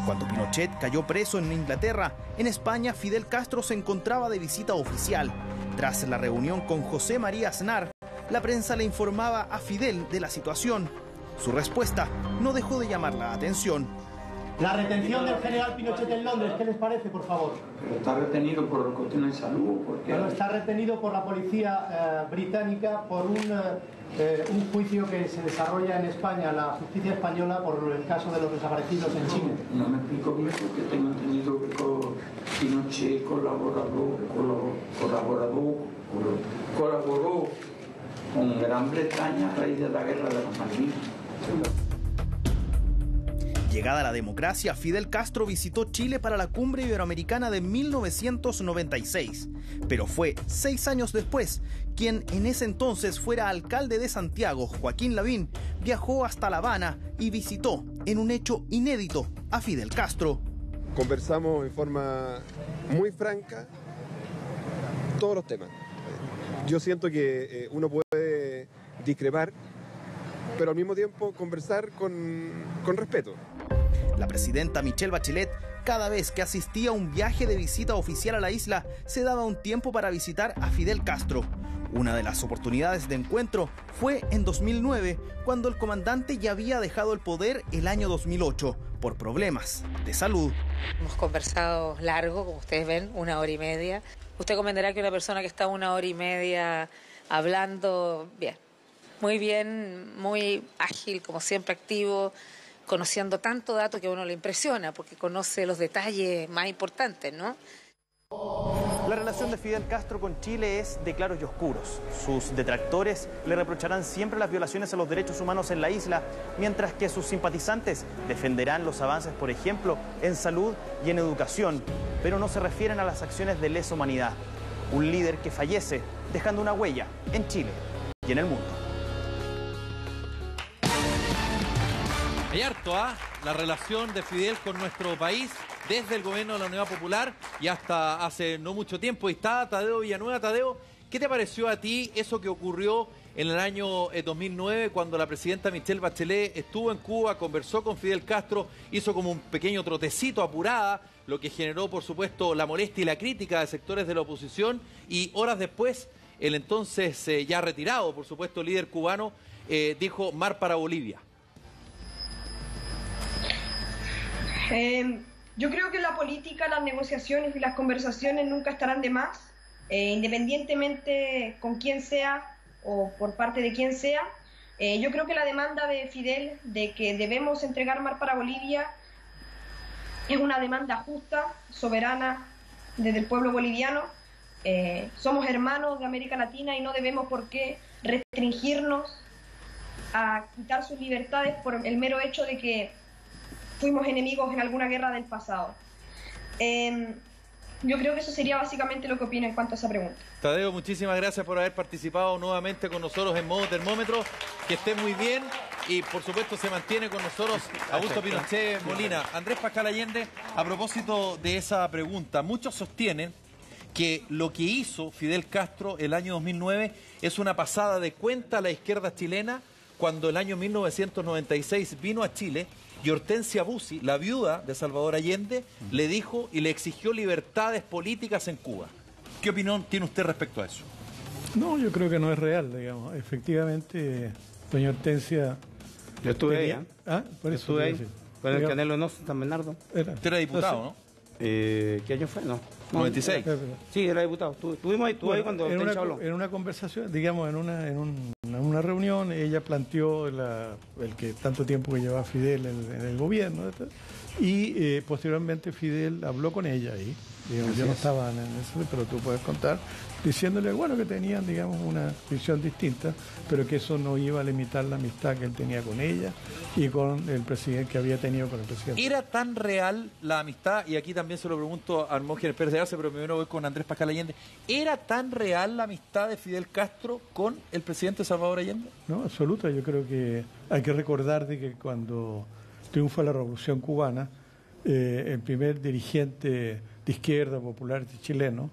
Cuando Pinochet cayó preso en Inglaterra, en España Fidel Castro se encontraba de visita oficial. Tras la reunión con José María Aznar, la prensa le informaba a Fidel de la situación. Su respuesta no dejó de llamar la atención. La retención del general Pinochet en Londres, ¿qué les parece, por favor? Está retenido por cuestiones de salud, porque Bueno, está retenido por la policía eh, británica por un, eh, un juicio que se desarrolla en España, la justicia española, por el caso de los desaparecidos en Chile. no me explico bien porque tengo entendido que co- Pinochet colaboró, colo- colaboró con Gran Bretaña a raíz de la guerra de las Malvinas. Llegada la democracia, Fidel Castro visitó Chile para la cumbre iberoamericana de 1996. Pero fue seis años después quien en ese entonces fuera alcalde de Santiago, Joaquín Lavín, viajó hasta La Habana y visitó, en un hecho inédito, a Fidel Castro. Conversamos en forma muy franca todos los temas. Yo siento que eh, uno puede discrepar, pero al mismo tiempo conversar con, con respeto. La presidenta Michelle Bachelet, cada vez que asistía a un viaje de visita oficial a la isla, se daba un tiempo para visitar a Fidel Castro. Una de las oportunidades de encuentro fue en 2009, cuando el comandante ya había dejado el poder el año 2008 por problemas de salud. Hemos conversado largo, como ustedes ven, una hora y media. Usted comprenderá que una persona que está una hora y media hablando, bien, muy bien, muy ágil, como siempre activo, conociendo tanto dato que a uno le impresiona, porque conoce los detalles más importantes, ¿no? La relación de Fidel Castro con Chile es de claros y oscuros. Sus detractores le reprocharán siempre las violaciones a los derechos humanos en la isla, mientras que sus simpatizantes defenderán los avances, por ejemplo, en salud y en educación, pero no se refieren a las acciones de lesa humanidad. Un líder que fallece dejando una huella en Chile y en el mundo. Hay harto, ¿ah? La relación de Fidel con nuestro país, desde el gobierno de la Unidad Popular y hasta hace no mucho tiempo. Y está Tadeo Villanueva. Tadeo, ¿qué te pareció a ti eso que ocurrió en el año eh, 2009 cuando la presidenta Michelle Bachelet estuvo en Cuba, conversó con Fidel Castro, hizo como un pequeño trotecito apurada, lo que generó, por supuesto, la molestia y la crítica de sectores de la oposición y horas después el entonces eh, ya retirado, por supuesto, líder cubano, eh, dijo mar para Bolivia. Eh, yo creo que la política las negociaciones y las conversaciones nunca estarán de más, eh, independientemente con quién sea o por parte de quién sea. Eh, yo creo que la demanda de Fidel de que debemos entregar mar para Bolivia es una demanda justa, soberana desde el pueblo boliviano. Eh, somos hermanos de América Latina y no debemos por qué restringirnos a quitar sus libertades por el mero hecho de que fuimos enemigos en alguna guerra del pasado. Eh, yo creo que eso sería básicamente lo que opino en cuanto a esa pregunta. Tadeo, muchísimas gracias por haber participado nuevamente con nosotros en modo termómetro. Que esté muy bien y por supuesto se mantiene con nosotros Augusto Pinochet Molina. Andrés Pascal Allende, a propósito de esa pregunta, muchos sostienen que lo que hizo Fidel Castro el año 2009 es una pasada de cuenta a la izquierda chilena cuando el año 1996 vino a Chile y Hortensia Bussi, la viuda de Salvador Allende, le dijo y le exigió libertades políticas en Cuba. ¿Qué opinión tiene usted respecto a eso? No, yo creo que no es real, digamos. Efectivamente, doña Hortensia... Yo estuve ahí, ¿eh? Ah, por Yo eso estuve te ahí, con el Canelo Nosso, San Bernardo. Era. Usted era diputado, ¿no? Eh, ¿Qué año fue? No. No, 96. Sí, era diputado. Estu- Estuvimos ahí, estuve ahí cuando en, una, habló. en una conversación, digamos, en una, en, un- una reunión, ella planteó la- el que tanto tiempo que llevaba Fidel en, en el gobierno, y eh, posteriormente Fidel habló con ella ahí. Digamos, yo no estaba en eso, pero tú puedes contar, diciéndole, bueno, que tenían, digamos, una visión distinta, pero que eso no iba a limitar la amistad que él tenía con ella y con el presidente que había tenido con el presidente. ¿Era tan real la amistad? Y aquí también se lo pregunto a Hermógenes Pérez de Arce, pero primero voy con Andrés Pascal Allende. ¿Era tan real la amistad de Fidel Castro con el presidente Salvador Allende? No, absoluta. Yo creo que hay que recordar de que cuando triunfa la Revolución Cubana, eh, el primer dirigente de izquierda popular chileno,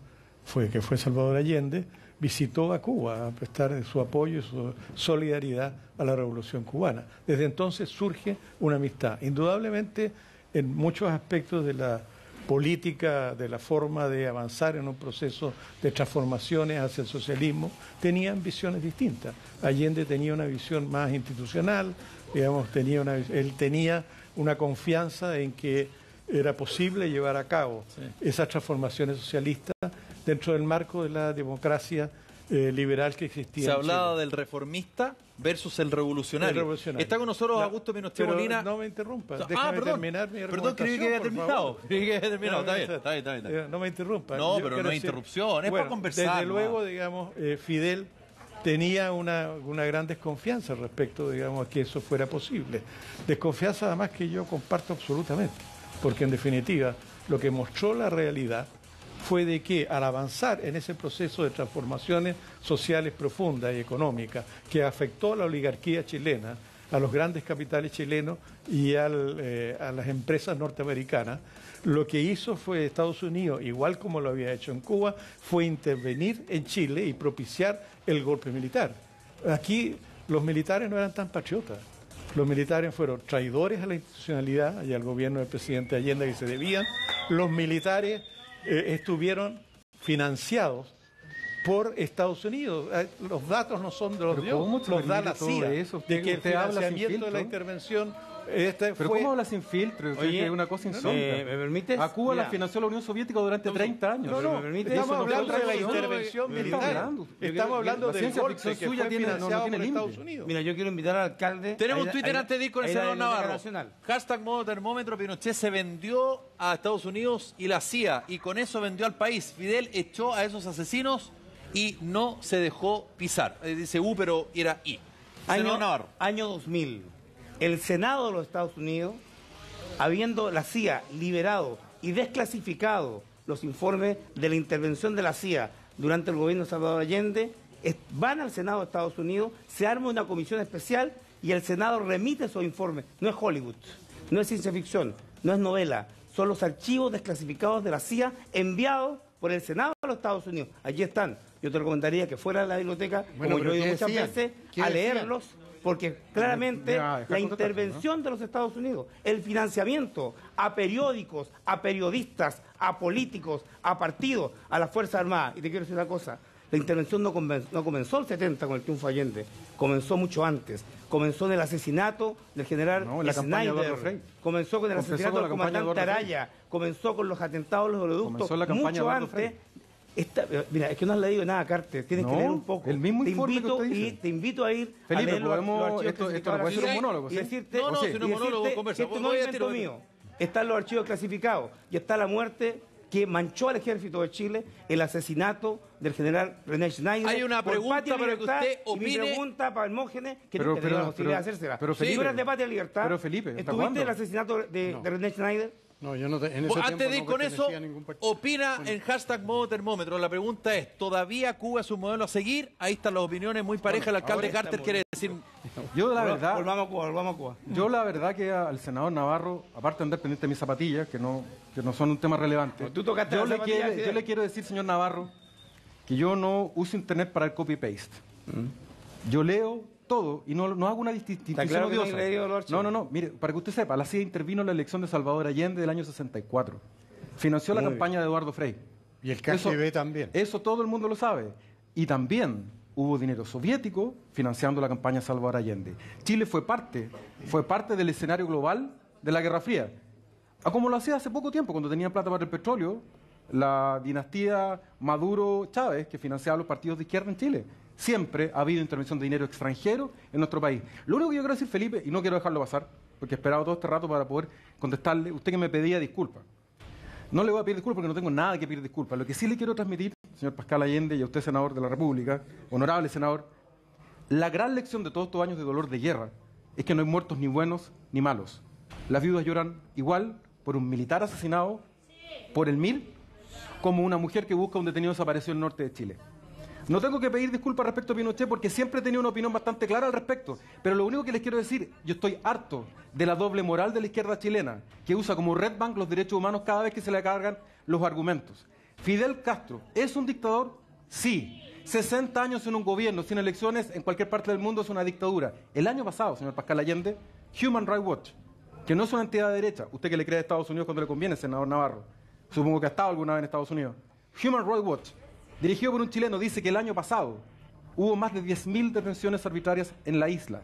fue, que fue Salvador Allende, visitó a Cuba a prestar su apoyo y su solidaridad a la revolución cubana. Desde entonces surge una amistad. Indudablemente, en muchos aspectos de la política, de la forma de avanzar en un proceso de transformaciones hacia el socialismo, tenían visiones distintas. Allende tenía una visión más institucional, digamos, tenía una, él tenía una confianza en que era posible llevar a cabo esas transformaciones socialistas dentro del marco de la democracia eh, liberal que existía. Se hablaba del reformista versus el revolucionario. El revolucionario. Está con nosotros Augusto Pinochet Molina. No me interrumpa. Ah, déjame perdón. terminar mi Perdón, creí que había terminado. Creí [LAUGHS] que había terminado. No, Está bien, no, está bien, está bien, está bien. No me interrumpa. No, Yo pero no es interrupción, es para conversar, Desde luego, digamos, eh, Fidel tenía una, una gran desconfianza respecto, digamos, a que eso fuera posible. Desconfianza además que yo comparto absolutamente, porque en definitiva lo que mostró la realidad fue de que al avanzar en ese proceso de transformaciones sociales profundas y económicas que afectó a la oligarquía chilena, a los grandes capitales chilenos y eh, a las empresas norteamericanas, lo que hizo fue Estados Unidos, igual como lo había hecho en Cuba, fue intervenir en Chile y propiciar el golpe militar. Aquí los militares no eran tan patriotas. Los militares fueron traidores a la institucionalidad y al gobierno del presidente Allende que se debían. Los militares eh, estuvieron financiados por Estados Unidos. Eh, Los datos no son de los dios, ¿cómo se los da la CIA. eso? de que el financiamiento de la intervención este Pero fue... ¿cómo habla sin filtro? O sea, que es una cosa insólita. eh, ¿me permites? A Cuba la financió la Unión Soviética durante 30 años. No, no, estamos hablando de la intervención militar. Estamos hablando La del ciencia golpe ficción que suya fue tiene- no- no financiado tiene por. Estados Unidos. Mira, yo quiero invitar al alcalde. Tenemos un Twitter antes de ir con el la senador Navarro. Nacional. Hashtag modo termómetro. Pinochet se vendió a Estados Unidos y la CIA. Y con eso vendió al país. Fidel echó a esos asesinos y no se dejó pisar. Eh, Dice U, pero era I. Año, Senador Navarro. año 2000. El Senado de los Estados Unidos, habiendo la CIA liberado y desclasificado los informes de la intervención de la CIA durante el gobierno de Salvador Allende, van al Senado de Estados Unidos, se arma una comisión especial y el Senado remite esos informes. No es Hollywood, no es ciencia ficción, no es novela, son los archivos desclasificados de la CIA enviados por el Senado de los Estados Unidos. Allí están. Yo te recomendaría que fuera a la biblioteca, Bueno, como yo he ido ¿qué muchas decían? veces, ¿Qué a leerlos, porque claramente Ya, la intervención de los Estados Unidos, el financiamiento a periódicos, a periodistas, a políticos, a partidos, a las Fuerzas Armadas. Y te quiero decir una cosa, la intervención no, conven- no comenzó el 70 con el triunfo de Allende, comenzó mucho antes. Comenzó en el asesinato del general No, la Snyder, comenzó con el Comenzó asesinato con del comandante. Araya, comenzó con los atentados a los oleoductos, Comenzó mucho antes. Esta- mira, es que no has leído nada, Carter. Tienes No, que leer un poco. el mismo te informe que invito usted dice. y te invito a ir a Felipe, leer los- podemos- los esto- esto no puede ser de un monólogo, y decirte, No, no, si no es monólogo, decirte conversa. esto no a es invento mío. Están los archivos clasificados y está la muerte que manchó al ejército de Chile, el asesinato del general René Schneider. Hay una por pregunta para que Libertad, usted Y mi pregunta para Hermógenes, que Pero- no pero- la posibilidad de pero- hacérsela. pero, Si Felipe, tú eres de Patria y Libertad, pero, Felipe, ¿hasta ¿estuviste cuándo? el asesinato de, de René Schneider? No, yo no te- en ese antes de ir no con eso, opina en hashtag modo termómetro. La pregunta es, ¿todavía Cuba es un modelo a seguir? Ahí están las opiniones muy parejas. El alcalde Carter quiere decir... [LAUGHS] Yo la verdad, Volvamos a Cuba, volvamos a Cuba. yo la verdad que al senador Navarro, aparte de andar pendiente de mis zapatillas, que no, que no son un tema relevante, Tú tocaste yo le, quiero, Fidel. yo le quiero decir, señor Navarro, que yo no uso internet para el copy-paste. Yo leo todo y no, no hago una disti- distinción claro que no odiosa. No, no, no. Mire, para que usted sepa, la CIA intervino en la elección de Salvador Allende del año 64. Financió la campaña de Eduardo Frei. Y el KGB también. Eso todo el mundo lo sabe. Y también hubo dinero soviético financiando la campaña de Salvador Allende. Chile fue parte, fue parte del escenario global de la Guerra Fría. A como lo hacía hace poco tiempo, cuando tenían plata para el petróleo, la dinastía Maduro-Chávez, que financiaba los partidos de izquierda en Chile. Siempre ha habido intervención de dinero extranjero en nuestro país. Lo único que yo quiero decir, Felipe, y no quiero dejarlo pasar, porque he esperado todo este rato para poder contestarle, usted que me pedía disculpas. No le voy a pedir disculpas porque no tengo nada que pedir disculpas. Lo que sí le quiero transmitir, señor Pascal Allende y a usted, senador de la República, honorable senador, la gran lección de todos estos años de dolor de guerra es que no hay muertos ni buenos ni malos. Las viudas lloran igual por un militar asesinado, por el mil, como una mujer que busca un detenido desaparecido en el norte de Chile. No tengo que pedir disculpas respecto a Pinochet porque siempre he tenido una opinión bastante clara al respecto. Pero lo único que les quiero decir, yo estoy harto de la doble moral de la izquierda chilena, que usa como red bank los derechos humanos cada vez que se le cargan los argumentos. Fidel Castro, ¿es un dictador? Sí. 60 años en un gobierno sin elecciones en cualquier parte del mundo es una dictadura. El año pasado, señor Pascal Allende, Human Rights Watch, que no es una entidad de derecha, usted que le cree a Estados Unidos cuando le conviene, senador Navarro, supongo que ha estado alguna vez en Estados Unidos, Human Rights Watch dirigido por un chileno, dice que el año pasado hubo más de 10.000 detenciones arbitrarias en la isla.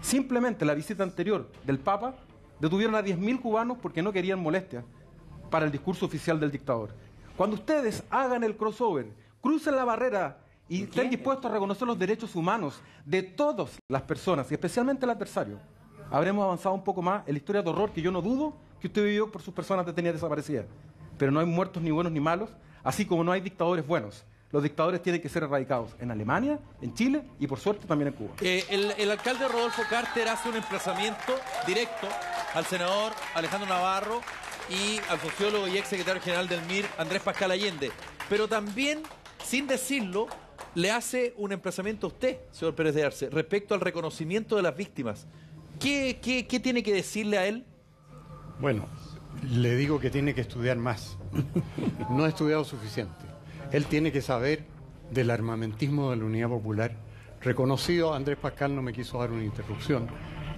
Simplemente la visita anterior del Papa detuvieron a 10.000 cubanos porque no querían molestias para el discurso oficial del dictador. Cuando ustedes hagan el crossover, crucen la barrera y estén dispuestos a reconocer los derechos humanos de todas las personas, y especialmente el adversario, habremos avanzado un poco más en la historia de horror que yo no dudo que usted vivió por sus personas detenidas desaparecidas. Pero no hay muertos ni buenos ni malos, Así como no hay dictadores buenos. Los dictadores tienen que ser erradicados en Alemania, en Chile y por suerte también en Cuba. Eh, el, el, alcalde Rodolfo Carter hace un emplazamiento directo al senador Alejandro Navarro y al sociólogo y ex secretario general del MIR, Andrés Pascal Allende. Pero también, sin decirlo, le hace un emplazamiento a usted, señor Pérez de Arce, respecto al reconocimiento de las víctimas. ¿Qué, qué, qué tiene que decirle a él? Bueno, le digo que tiene que estudiar más. No ha estudiado suficiente. Él tiene que saber del armamentismo de la Unidad Popular. Reconocido, Andrés Pascal no me quiso dar una interrupción,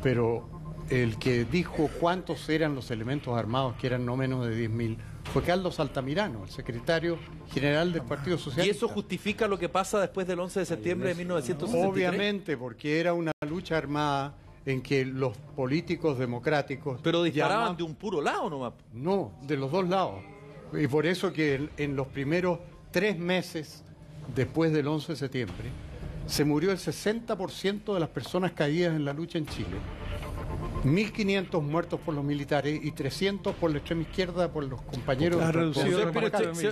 pero el que dijo cuántos eran los elementos armados, que eran no menos de 10.000, fue Carlos Altamirano, el secretario general del Partido Socialista. ¿Y eso justifica lo que pasa después del 11 de septiembre de 1963? Obviamente, porque era una lucha armada en que los políticos democráticos... Pero disparaban llaman... de un puro lado nomás. No, de los dos lados. Y por eso que en, los primeros tres meses después del 11 de septiembre se murió el 60% de las personas caídas en la lucha en Chile. 1.500 muertos por los militares y 300 por la extrema izquierda, por los compañeros. La reducción.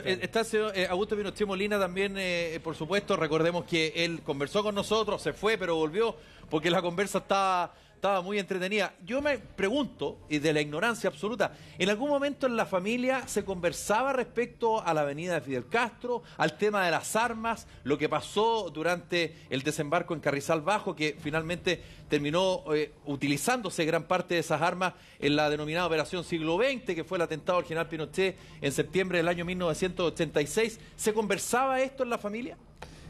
Está eh, Augusto Pinochet Molina también, eh, por supuesto. Recordemos que él conversó con nosotros, se fue, pero volvió porque la conversa estaba estaba muy entretenida. Yo me pregunto, y de la ignorancia absoluta, ¿en algún momento en la familia se conversaba respecto a la avenida de Fidel Castro, al tema de las armas, lo que pasó durante el desembarco en Carrizal Bajo, que finalmente terminó eh, utilizándose gran parte de esas armas en la denominada Operación Siglo XX, que fue el atentado al general Pinochet en septiembre del año 1986? ¿Se conversaba esto en la familia?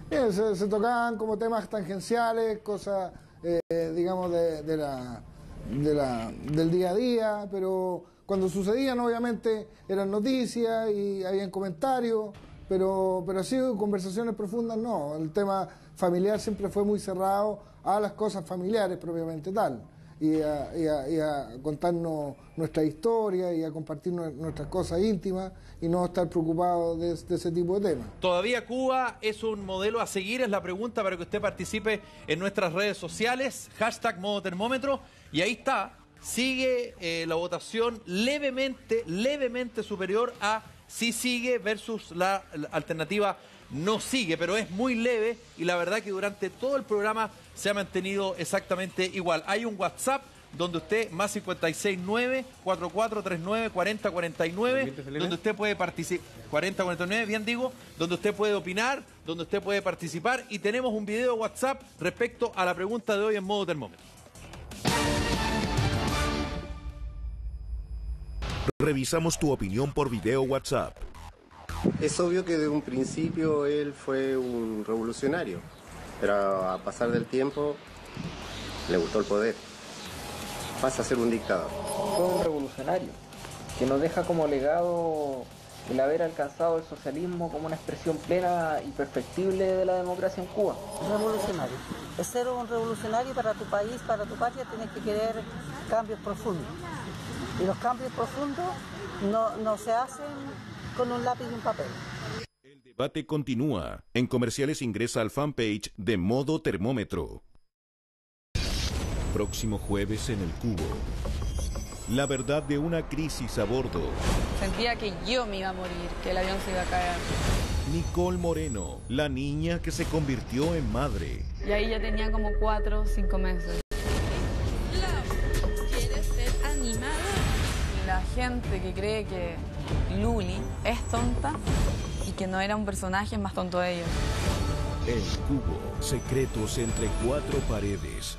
Bien, se, se tocaban como temas tangenciales, cosas eh, digamos, de, de, la, de la, del día a día, pero cuando sucedían obviamente eran noticias y habían comentarios, pero, pero así conversaciones profundas no, el tema familiar siempre fue muy cerrado a las cosas familiares propiamente tal y a, y a, y a contarnos nuestra historia y a compartir nuestras cosas íntimas y no estar preocupados de, ese tipo de temas. ¿Todavía Cuba es un modelo a seguir? Es la pregunta para que usted participe en nuestras redes sociales, hashtag modo termómetro, y ahí está, sigue eh, la votación levemente, levemente superior a si sigue versus la, la alternativa no sigue, pero es muy leve y la verdad que durante todo el programa se ha mantenido exactamente igual. Hay un WhatsApp donde usted, más 569 4439 4049, donde usted puede participar, 4049, bien digo, donde usted puede opinar, donde usted puede participar y tenemos un video WhatsApp respecto a la pregunta de hoy en modo termómetro. Revisamos tu opinión por video WhatsApp. Es obvio que de un principio él fue un revolucionario, pero a pasar del tiempo le gustó el poder. Pasa a ser un dictador. Fue un revolucionario que nos deja como legado el haber alcanzado el socialismo como una expresión plena y perfectible de la democracia en Cuba. Revolucionario. Es ser un revolucionario para tu país, para tu patria, tienes que querer cambios profundos. Y los cambios profundos no, no se hacen con un lápiz y un papel. El debate continúa. En comerciales ingresa al fanpage de Modo Termómetro. Próximo jueves en el Cubo. La verdad de una crisis a bordo. Sentía que yo me iba a morir, que el avión se iba a caer. Nicole Moreno, la niña que se convirtió en madre. Y ahí ya tenía como cuatro o cinco meses. ¿Quieres ser animada? La gente que cree que Luli es tonta y que no era un personaje más tonto de ellos. El cubo, secretos entre cuatro paredes.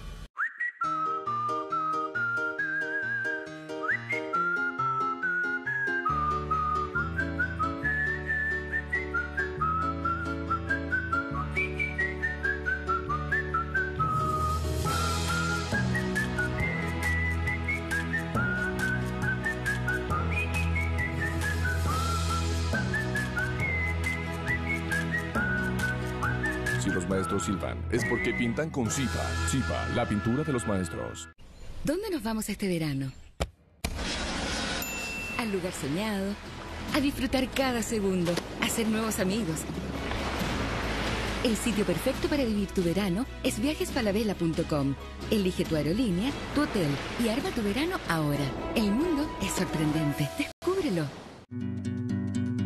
Silban, es porque pintan con Zipa. Zipa, la pintura de los maestros. ¿Dónde nos vamos este verano? Al lugar soñado, a disfrutar cada segundo, a hacer nuevos amigos. El sitio perfecto para vivir tu verano es viajesfalabella.com. Elige tu aerolínea, tu hotel y arma tu verano ahora. El mundo es sorprendente. Descúbrelo.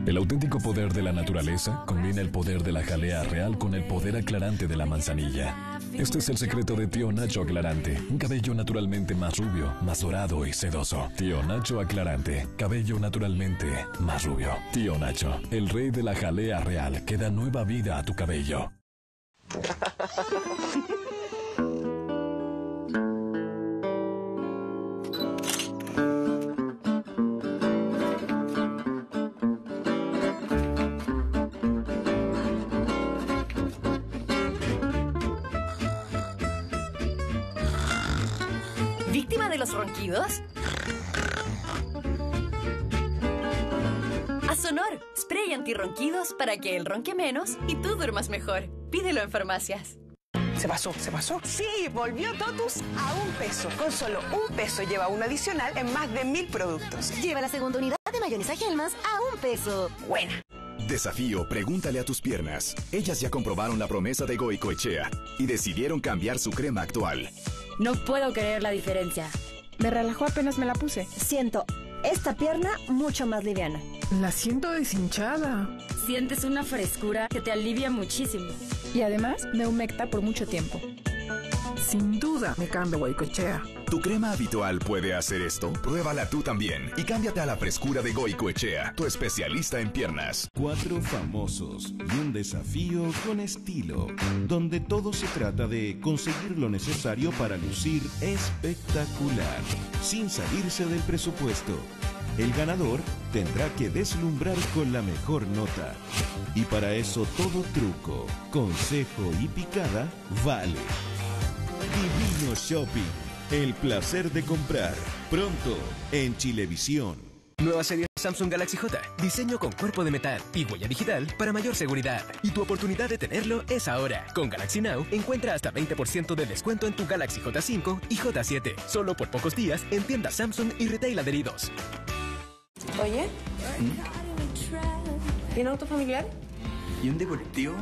El auténtico poder de la naturaleza combina el poder de la jalea real con el poder aclarante de la manzanilla. Este es el secreto de Tío Nacho Aclarante. Un cabello naturalmente más rubio, más dorado y sedoso. Tío Nacho Aclarante. Cabello naturalmente más rubio. Tío Nacho, el rey de la jalea real que da nueva vida a tu cabello. [LAUGHS] ronquidos? Azonor, spray antirronquidos para que él ronque menos y tú duermas mejor. Pídelo en farmacias. Se pasó, se pasó. Sí, volvió Totus a un peso. Con solo un peso lleva un adicional en más de mil productos. Lleva la segunda unidad de mayonesa Hellmann's a un peso. Buena. Desafío Pregúntale a tus piernas. Ellas ya comprobaron la promesa de Goicoechea y decidieron cambiar su crema actual. No puedo creer la diferencia. Me relajó apenas me la puse. Siento esta pierna mucho más liviana. La siento deshinchada. Sientes una frescura que te alivia muchísimo. Y además me humecta por mucho tiempo. Sin duda me cambio Goicoechea. ¿Tu crema habitual puede hacer esto? Pruébala tú también y cámbiate a la frescura de Goicoechea, tu especialista en piernas. Cuatro famosos y un desafío con estilo, donde todo se trata de conseguir lo necesario para lucir espectacular, sin salirse del presupuesto. El ganador tendrá que deslumbrar con la mejor nota. Y para eso todo truco, consejo y picada vale. Divino Shopping, el placer de comprar. Pronto en Chilevisión. Nueva serie Samsung Galaxy J. Diseño con cuerpo de metal y huella digital para mayor seguridad. Y tu oportunidad de tenerlo es ahora. Con Galaxy Now encuentra hasta 20% de descuento en tu Galaxy J5 y J7. Solo por pocos días en tiendas Samsung y retail adheridos. Oye, ¿y un auto familiar? ¿Y un deportivo?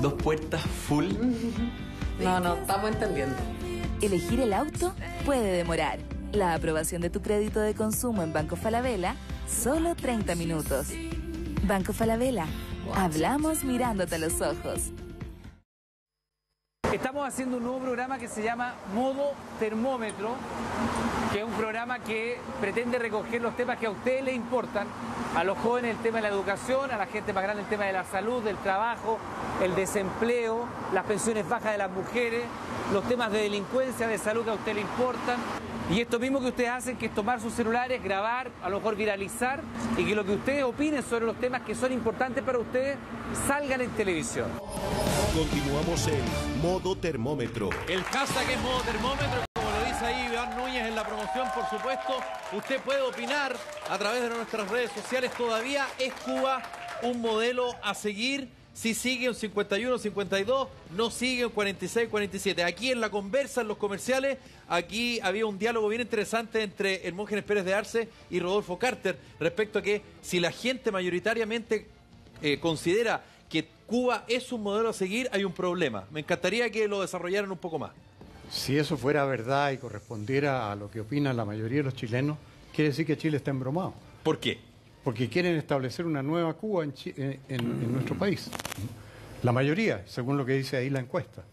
¿Dos puertas full? [LAUGHS] No, no, estamos entendiendo. Elegir el auto puede demorar. La aprobación de tu crédito de consumo en Banco Falabella, solo 30 minutos. Banco Falabella, hablamos mirándote a los ojos. Estamos haciendo un nuevo programa que se llama Modo Termómetro, que es un programa que pretende recoger los temas que a ustedes les importan, a los jóvenes el tema de la educación, a la gente más grande el tema de la salud, del trabajo, el desempleo, las pensiones bajas de las mujeres, los temas de delincuencia, de salud que a ustedes les importan. Y esto mismo que ustedes hacen, que es tomar sus celulares, grabar, a lo mejor viralizar, y que lo que ustedes opinen sobre los temas que son importantes para ustedes salgan en televisión. Continuamos en modo termómetro. El hashtag es modo termómetro, como lo dice ahí Iván Núñez en la promoción, por supuesto. Usted puede opinar a través de nuestras redes sociales. Todavía es Cuba un modelo a seguir. Si sigue un 51, 52, no sigue un 46, 47. Aquí en la conversa, en los comerciales, aquí había un diálogo bien interesante entre Hermógenes Pérez de Arce y Rodolfo Carter respecto a que si la gente mayoritariamente eh, considera que Cuba es un modelo a seguir, hay un problema. Me encantaría que lo desarrollaran un poco más. Si eso fuera verdad y correspondiera a lo que opinan la mayoría de los chilenos, quiere decir que Chile está embromado. ¿Por qué? Porque quieren establecer una nueva Cuba en, Chi- en- en- nuestro país. La mayoría, según lo que dice ahí la encuesta.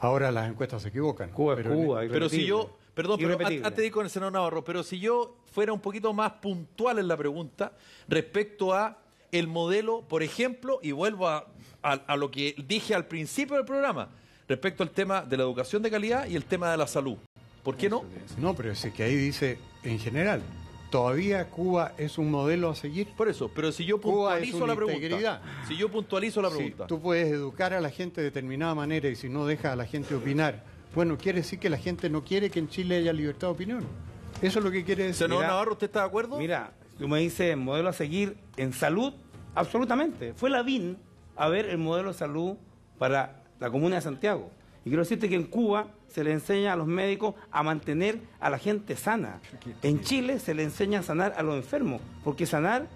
Ahora las encuestas se equivocan. Cuba es Cuba, Pero si yo, perdón, pero antes de ir con el senador Navarro, pero si yo fuera un poquito más puntual en la pregunta respecto a el modelo, por ejemplo, y vuelvo a, a- a lo que dije al principio del programa, respecto al tema de la educación de calidad y el tema de la salud. ¿Por qué no? No, pero es que ahí dice en general. Todavía Cuba es un modelo a seguir. Por eso, pero si yo Cuba es puntualizo una la pregunta. integridad. Si yo puntualizo la Sí, pregunta. tú puedes educar a la gente de determinada manera y si no dejas a la gente opinar, bueno, quiere decir que la gente no quiere que en Chile haya libertad de opinión. Eso es lo que quiere decir. Senador Mira, Navarro, ¿usted está de acuerdo? Mira, tú me dices modelo a seguir en salud, absolutamente. Fue la BIN a ver el modelo de salud para la comuna de Santiago. Y quiero decirte que en Cuba se le enseña a los médicos a mantener a la gente sana. En Chile se le enseña a sanar a los enfermos, porque sanar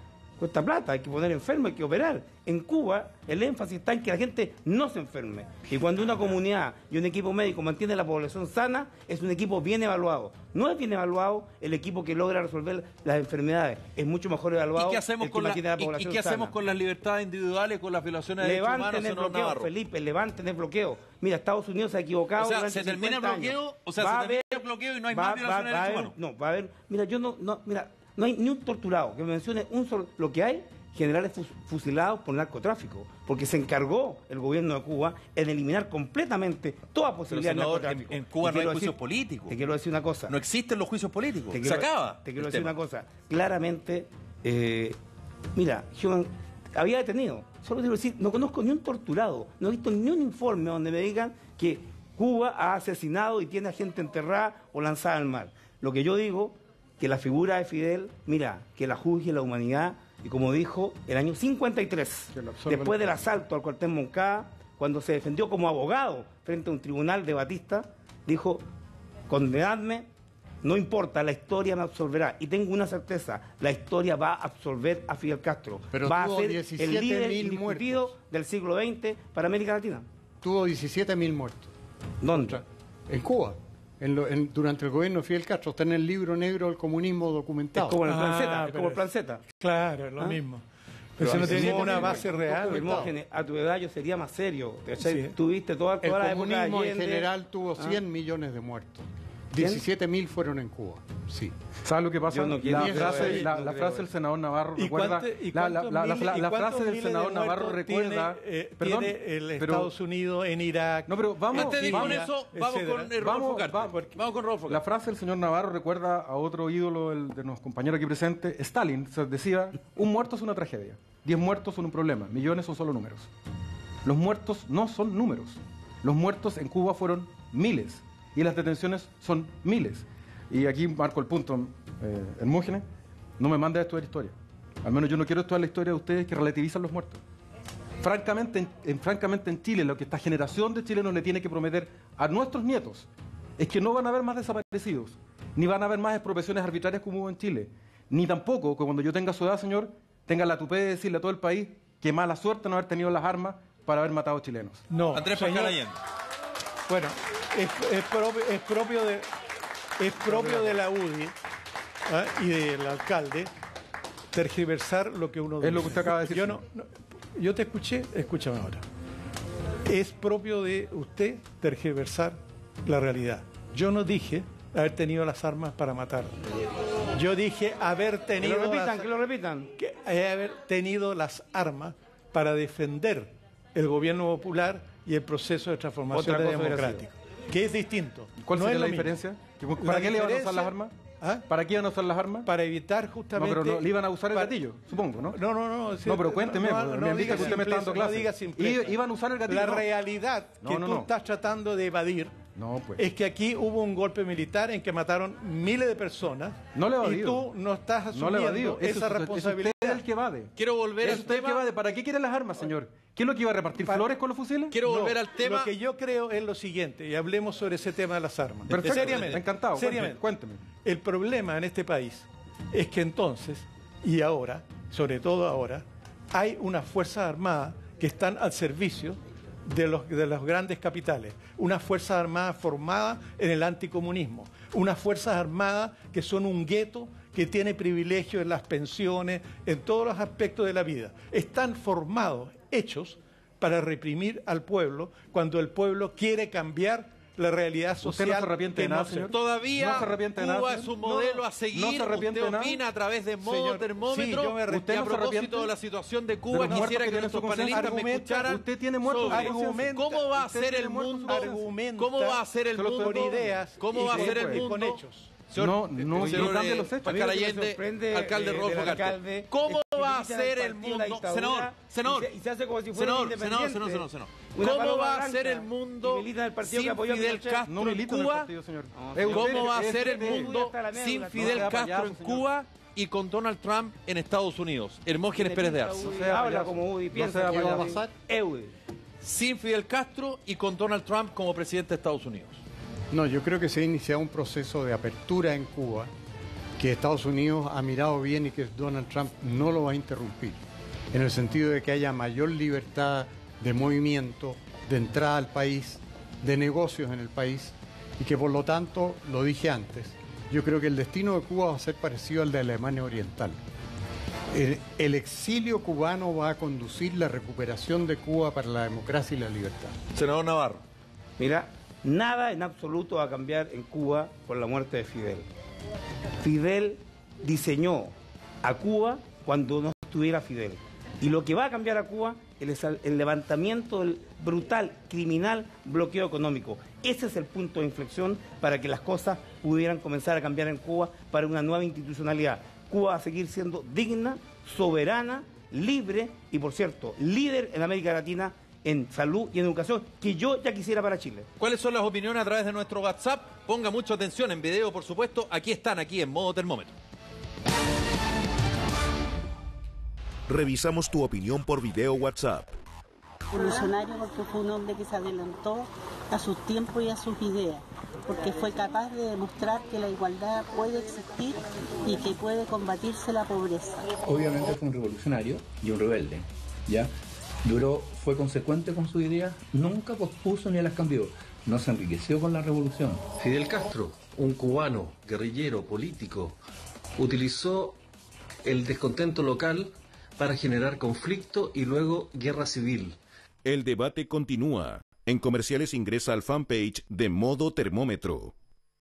cuesta plata, hay que poner enfermo, hay que operar. En Cuba el énfasis está en que la gente no se enferme. Y cuando una comunidad y un equipo médico mantiene a la población sana, es un equipo bien evaluado. No es bien evaluado el equipo que logra resolver las enfermedades, es mucho mejor evaluado ¿Y qué hacemos, el que con, la- la y- y población qué hacemos sana. con las libertades individuales, con las violaciones de derechos humanos, Levanten el bloqueo, Navarro? Felipe, levanten el bloqueo. Mira, Estados Unidos se ha equivocado. O sea, se termina el 50 bloqueo, años. o sea, Va se termina haber- el bloqueo y no hay va- más violaciones de derechos humanos. No, va a haber. Mira, yo no, no, mira, no hay ni un torturado que me mencione un solo. Lo que hay, generales fus- fusilados por narcotráfico, porque se encargó el gobierno de Cuba en eliminar completamente toda posibilidad de senador, narcotráfico. en Cuba Te no hay quiero juicios decir- políticos. Te quiero decir una cosa. No existen los juicios políticos. Te Se quiero- acaba. Te quiero decir tema. una cosa. Claramente, eh, mira, Human había detenido. Solo quiero decir, no conozco ni un torturado, no he visto ni un informe donde me digan que Cuba ha asesinado y tiene a gente enterrada o lanzada al mar. Lo que yo digo, que la figura de Fidel, mira, que la juzgue la humanidad, y como dijo, el año 53, absorba después el- del asalto al cuartel Moncada, cuando se defendió como abogado frente a un tribunal de Batista, dijo, condenadme, no importa, la historia me absolverá. Y tengo una certeza, la historia va a absolver a Fidel Castro. Pero va a ser 17.000 el líder indiscutido del siglo XX para América Latina. Tuvo 17.000 muertos. ¿Dónde? En Cuba. En lo- en- durante el gobierno de Fidel Castro. Está en el libro negro del comunismo documentado. Es como el Ah, plan Z, es como el plan Z. Claro, es lo ¿Ah? mismo. Pero no tenía una base real. Hermógenes, a tu edad yo sería más serio. Tuviste toda, El toda la época de comunismo en general tuvo ¿Ah? 100 millones de muertos. ¿Quién? 17.000 fueron en Cuba. Sí. ¿Sabes lo que pasa? No la frase, eh, la, no la frase del senador Navarro ¿Y recuerda. la, frase del de senador Navarro recuerda. tiene, eh, perdón, tiene el pero- Estados Unidos en Irak. No, pero vamos. Antes de ir con vamos- eso, vamos con el Vamos, Rodolfo Carter. vamos, Vamos con Rodolfo La frase del señor Navarro recuerda a otro ídolo del- de nuestros compañeros aquí presentes, Stalin. Se decía, un muerto es una tragedia, diez muertos son un problema, millones son solo números. Los muertos no son números. Los muertos en Cuba fueron miles y las detenciones son miles. Y aquí marco el punto, eh, Hermógenes, no me manda a estudiar historia. Al menos yo no quiero estudiar la historia de ustedes que relativizan los muertos. Francamente en, en- francamente, en Chile, lo que esta generación de chilenos le tiene que prometer a nuestros nietos es que no van a haber más desaparecidos, ni van a haber más expropiaciones arbitrarias como hubo en Chile, ni tampoco que cuando yo tenga su edad, señor, tenga la tupé de decirle a todo el país que mala suerte no haber tenido las armas para haber matado chilenos. No, Andrés señor. Pascal Allende. Bueno, es, es propio, es propio de es propio de la UDI ¿ah? y del alcalde tergiversar lo que uno dice. Es lo que usted acaba de decir, Yo, no, no- yo te escuché, escúchame ahora. Es propio de usted tergiversar la realidad. Yo no dije haber tenido las armas para matar. Yo dije haber Que tenido lo repitan, las- que lo repitan. que haber tenido las armas para defender el gobierno popular y el proceso de transformación democrática, que es distinto. ¿Cuál No sería es la mismo. diferencia? ¿Que- La ¿Para qué le iban a usar diferencia- las armas? ¿Ah? ¿Para qué iban a usar las armas? Para evitar No, justamente... pero no, le iban a usar el para- gatillo, supongo, ¿no? No, no, no. sí, No, pero cuénteme, no, pues, me indica diga que usted me está dando simpleza, no diga simpleza. I- iban a usar el gatillo, La realidad que tú estás tratando de evadir No, pues. es que aquí hubo un golpe militar en que mataron miles de personas No le y tú no estás No asumiendo le. Eso esa es- responsabilidad. Es usted el que evade. Quiero volver Es al usted el que tema. evade. ¿Para qué quieren las armas, señor? ¿Quién es lo que iba a repartir Para- flores con los fusiles? Quiero No, volver al tema. Lo que yo creo es lo siguiente, y hablemos sobre ese tema de las armas. Perfecto, Seriamente. encantado, Seriamente. cuénteme, El problema en este país es que entonces, y ahora, sobre todo ahora, hay unas fuerzas armadas que están al servicio de los, de los grandes capitales, unas Fuerzas Armadas formadas en el anticomunismo, unas Fuerzas Armadas que son un gueto que tiene privilegios en las pensiones, en todos los aspectos de la vida. Están formados, hechos, para reprimir al pueblo cuando el pueblo quiere cambiar la realidad social. ¿Usted no se arrepiente de nada, señor? Todavía ¿No se arrepiente de nada, Cuba es un modelo No, a seguir. no se arrepiente Usted de nada. opina a través de modo Señor, termómetro. sí, yo me arrepiento. y a ¿Usted no se propósito arrepiente? de la situación de De Cuba, los muertos quisiera que que nuestros panelistas me escucharan. usted tiene muertos de. ¿Cómo va a ser el de mundo? ¿Cómo va a ser el mundo? con ideas ¿Cómo va a ser el mundo? con hechos. Señor, No, no, señor, no cambie eh, los hechos. Pascal A mí lo que me Allende, sorprende alcalde de- alcalde ¿Cómo va a ser el mundo? Senador, senador. y se- y se hace como si fuera Senador, un senador, senador, independiente. senador, senador. Una ¿Cómo va a ser el mundo en el partido sin Fidel. Castro No en Cuba? No, Es ¿Cómo usted, va a es ser el usted. mundo sin no Fidel Castro en. Cuba y con Donald Trump en Estados Unidos? Hermógenes Pérez de Arce. Habla como No piensa sea que ¿Qué va a pasar? Sin Fidel Castro y con Donald Trump como presidente de Estados Unidos. No, yo creo que se ha iniciado un proceso de apertura en Cuba que Estados Unidos ha mirado bien y que Donald Trump no lo va a interrumpir, en el sentido de que haya mayor libertad de movimiento, de entrada al país, de negocios en el país y que por lo tanto, lo dije antes, yo creo que el destino de Cuba va a ser parecido al de Alemania Oriental. El, el exilio cubano va a conducir la recuperación de Cuba para la democracia y la libertad. Senador Navarro. Mira, nada en absoluto va a cambiar en Cuba por la muerte de Fidel. Fidel diseñó a Cuba cuando no estuviera Fidel. Y lo que va a cambiar a Cuba es el, levantamiento del brutal, criminal bloqueo económico. Ese es el punto de inflexión para que las cosas pudieran comenzar a cambiar en Cuba para una nueva institucionalidad. Cuba va a seguir siendo digna, soberana, libre y, por cierto, líder en América Latina en salud y en educación, que yo ya quisiera para Chile. ¿Cuáles son las opiniones a través de nuestro WhatsApp? Ponga mucha atención en video, por supuesto. Aquí están, aquí en modo termómetro. Revisamos tu opinión por video WhatsApp. Revolucionario porque fue un hombre que se adelantó a sus tiempos y a sus ideas, porque fue capaz de demostrar que la igualdad puede existir y que puede combatirse la pobreza. Obviamente fue un revolucionario y un rebelde, ¿ya? Duró, fue consecuente con sus ideas, nunca pospuso ni las cambió, no se enriqueció con la revolución. Fidel Castro, un cubano, guerrillero, político, utilizó el descontento local para generar conflicto y luego guerra civil. El debate continúa. En comerciales ingresa al fanpage de Modo Termómetro.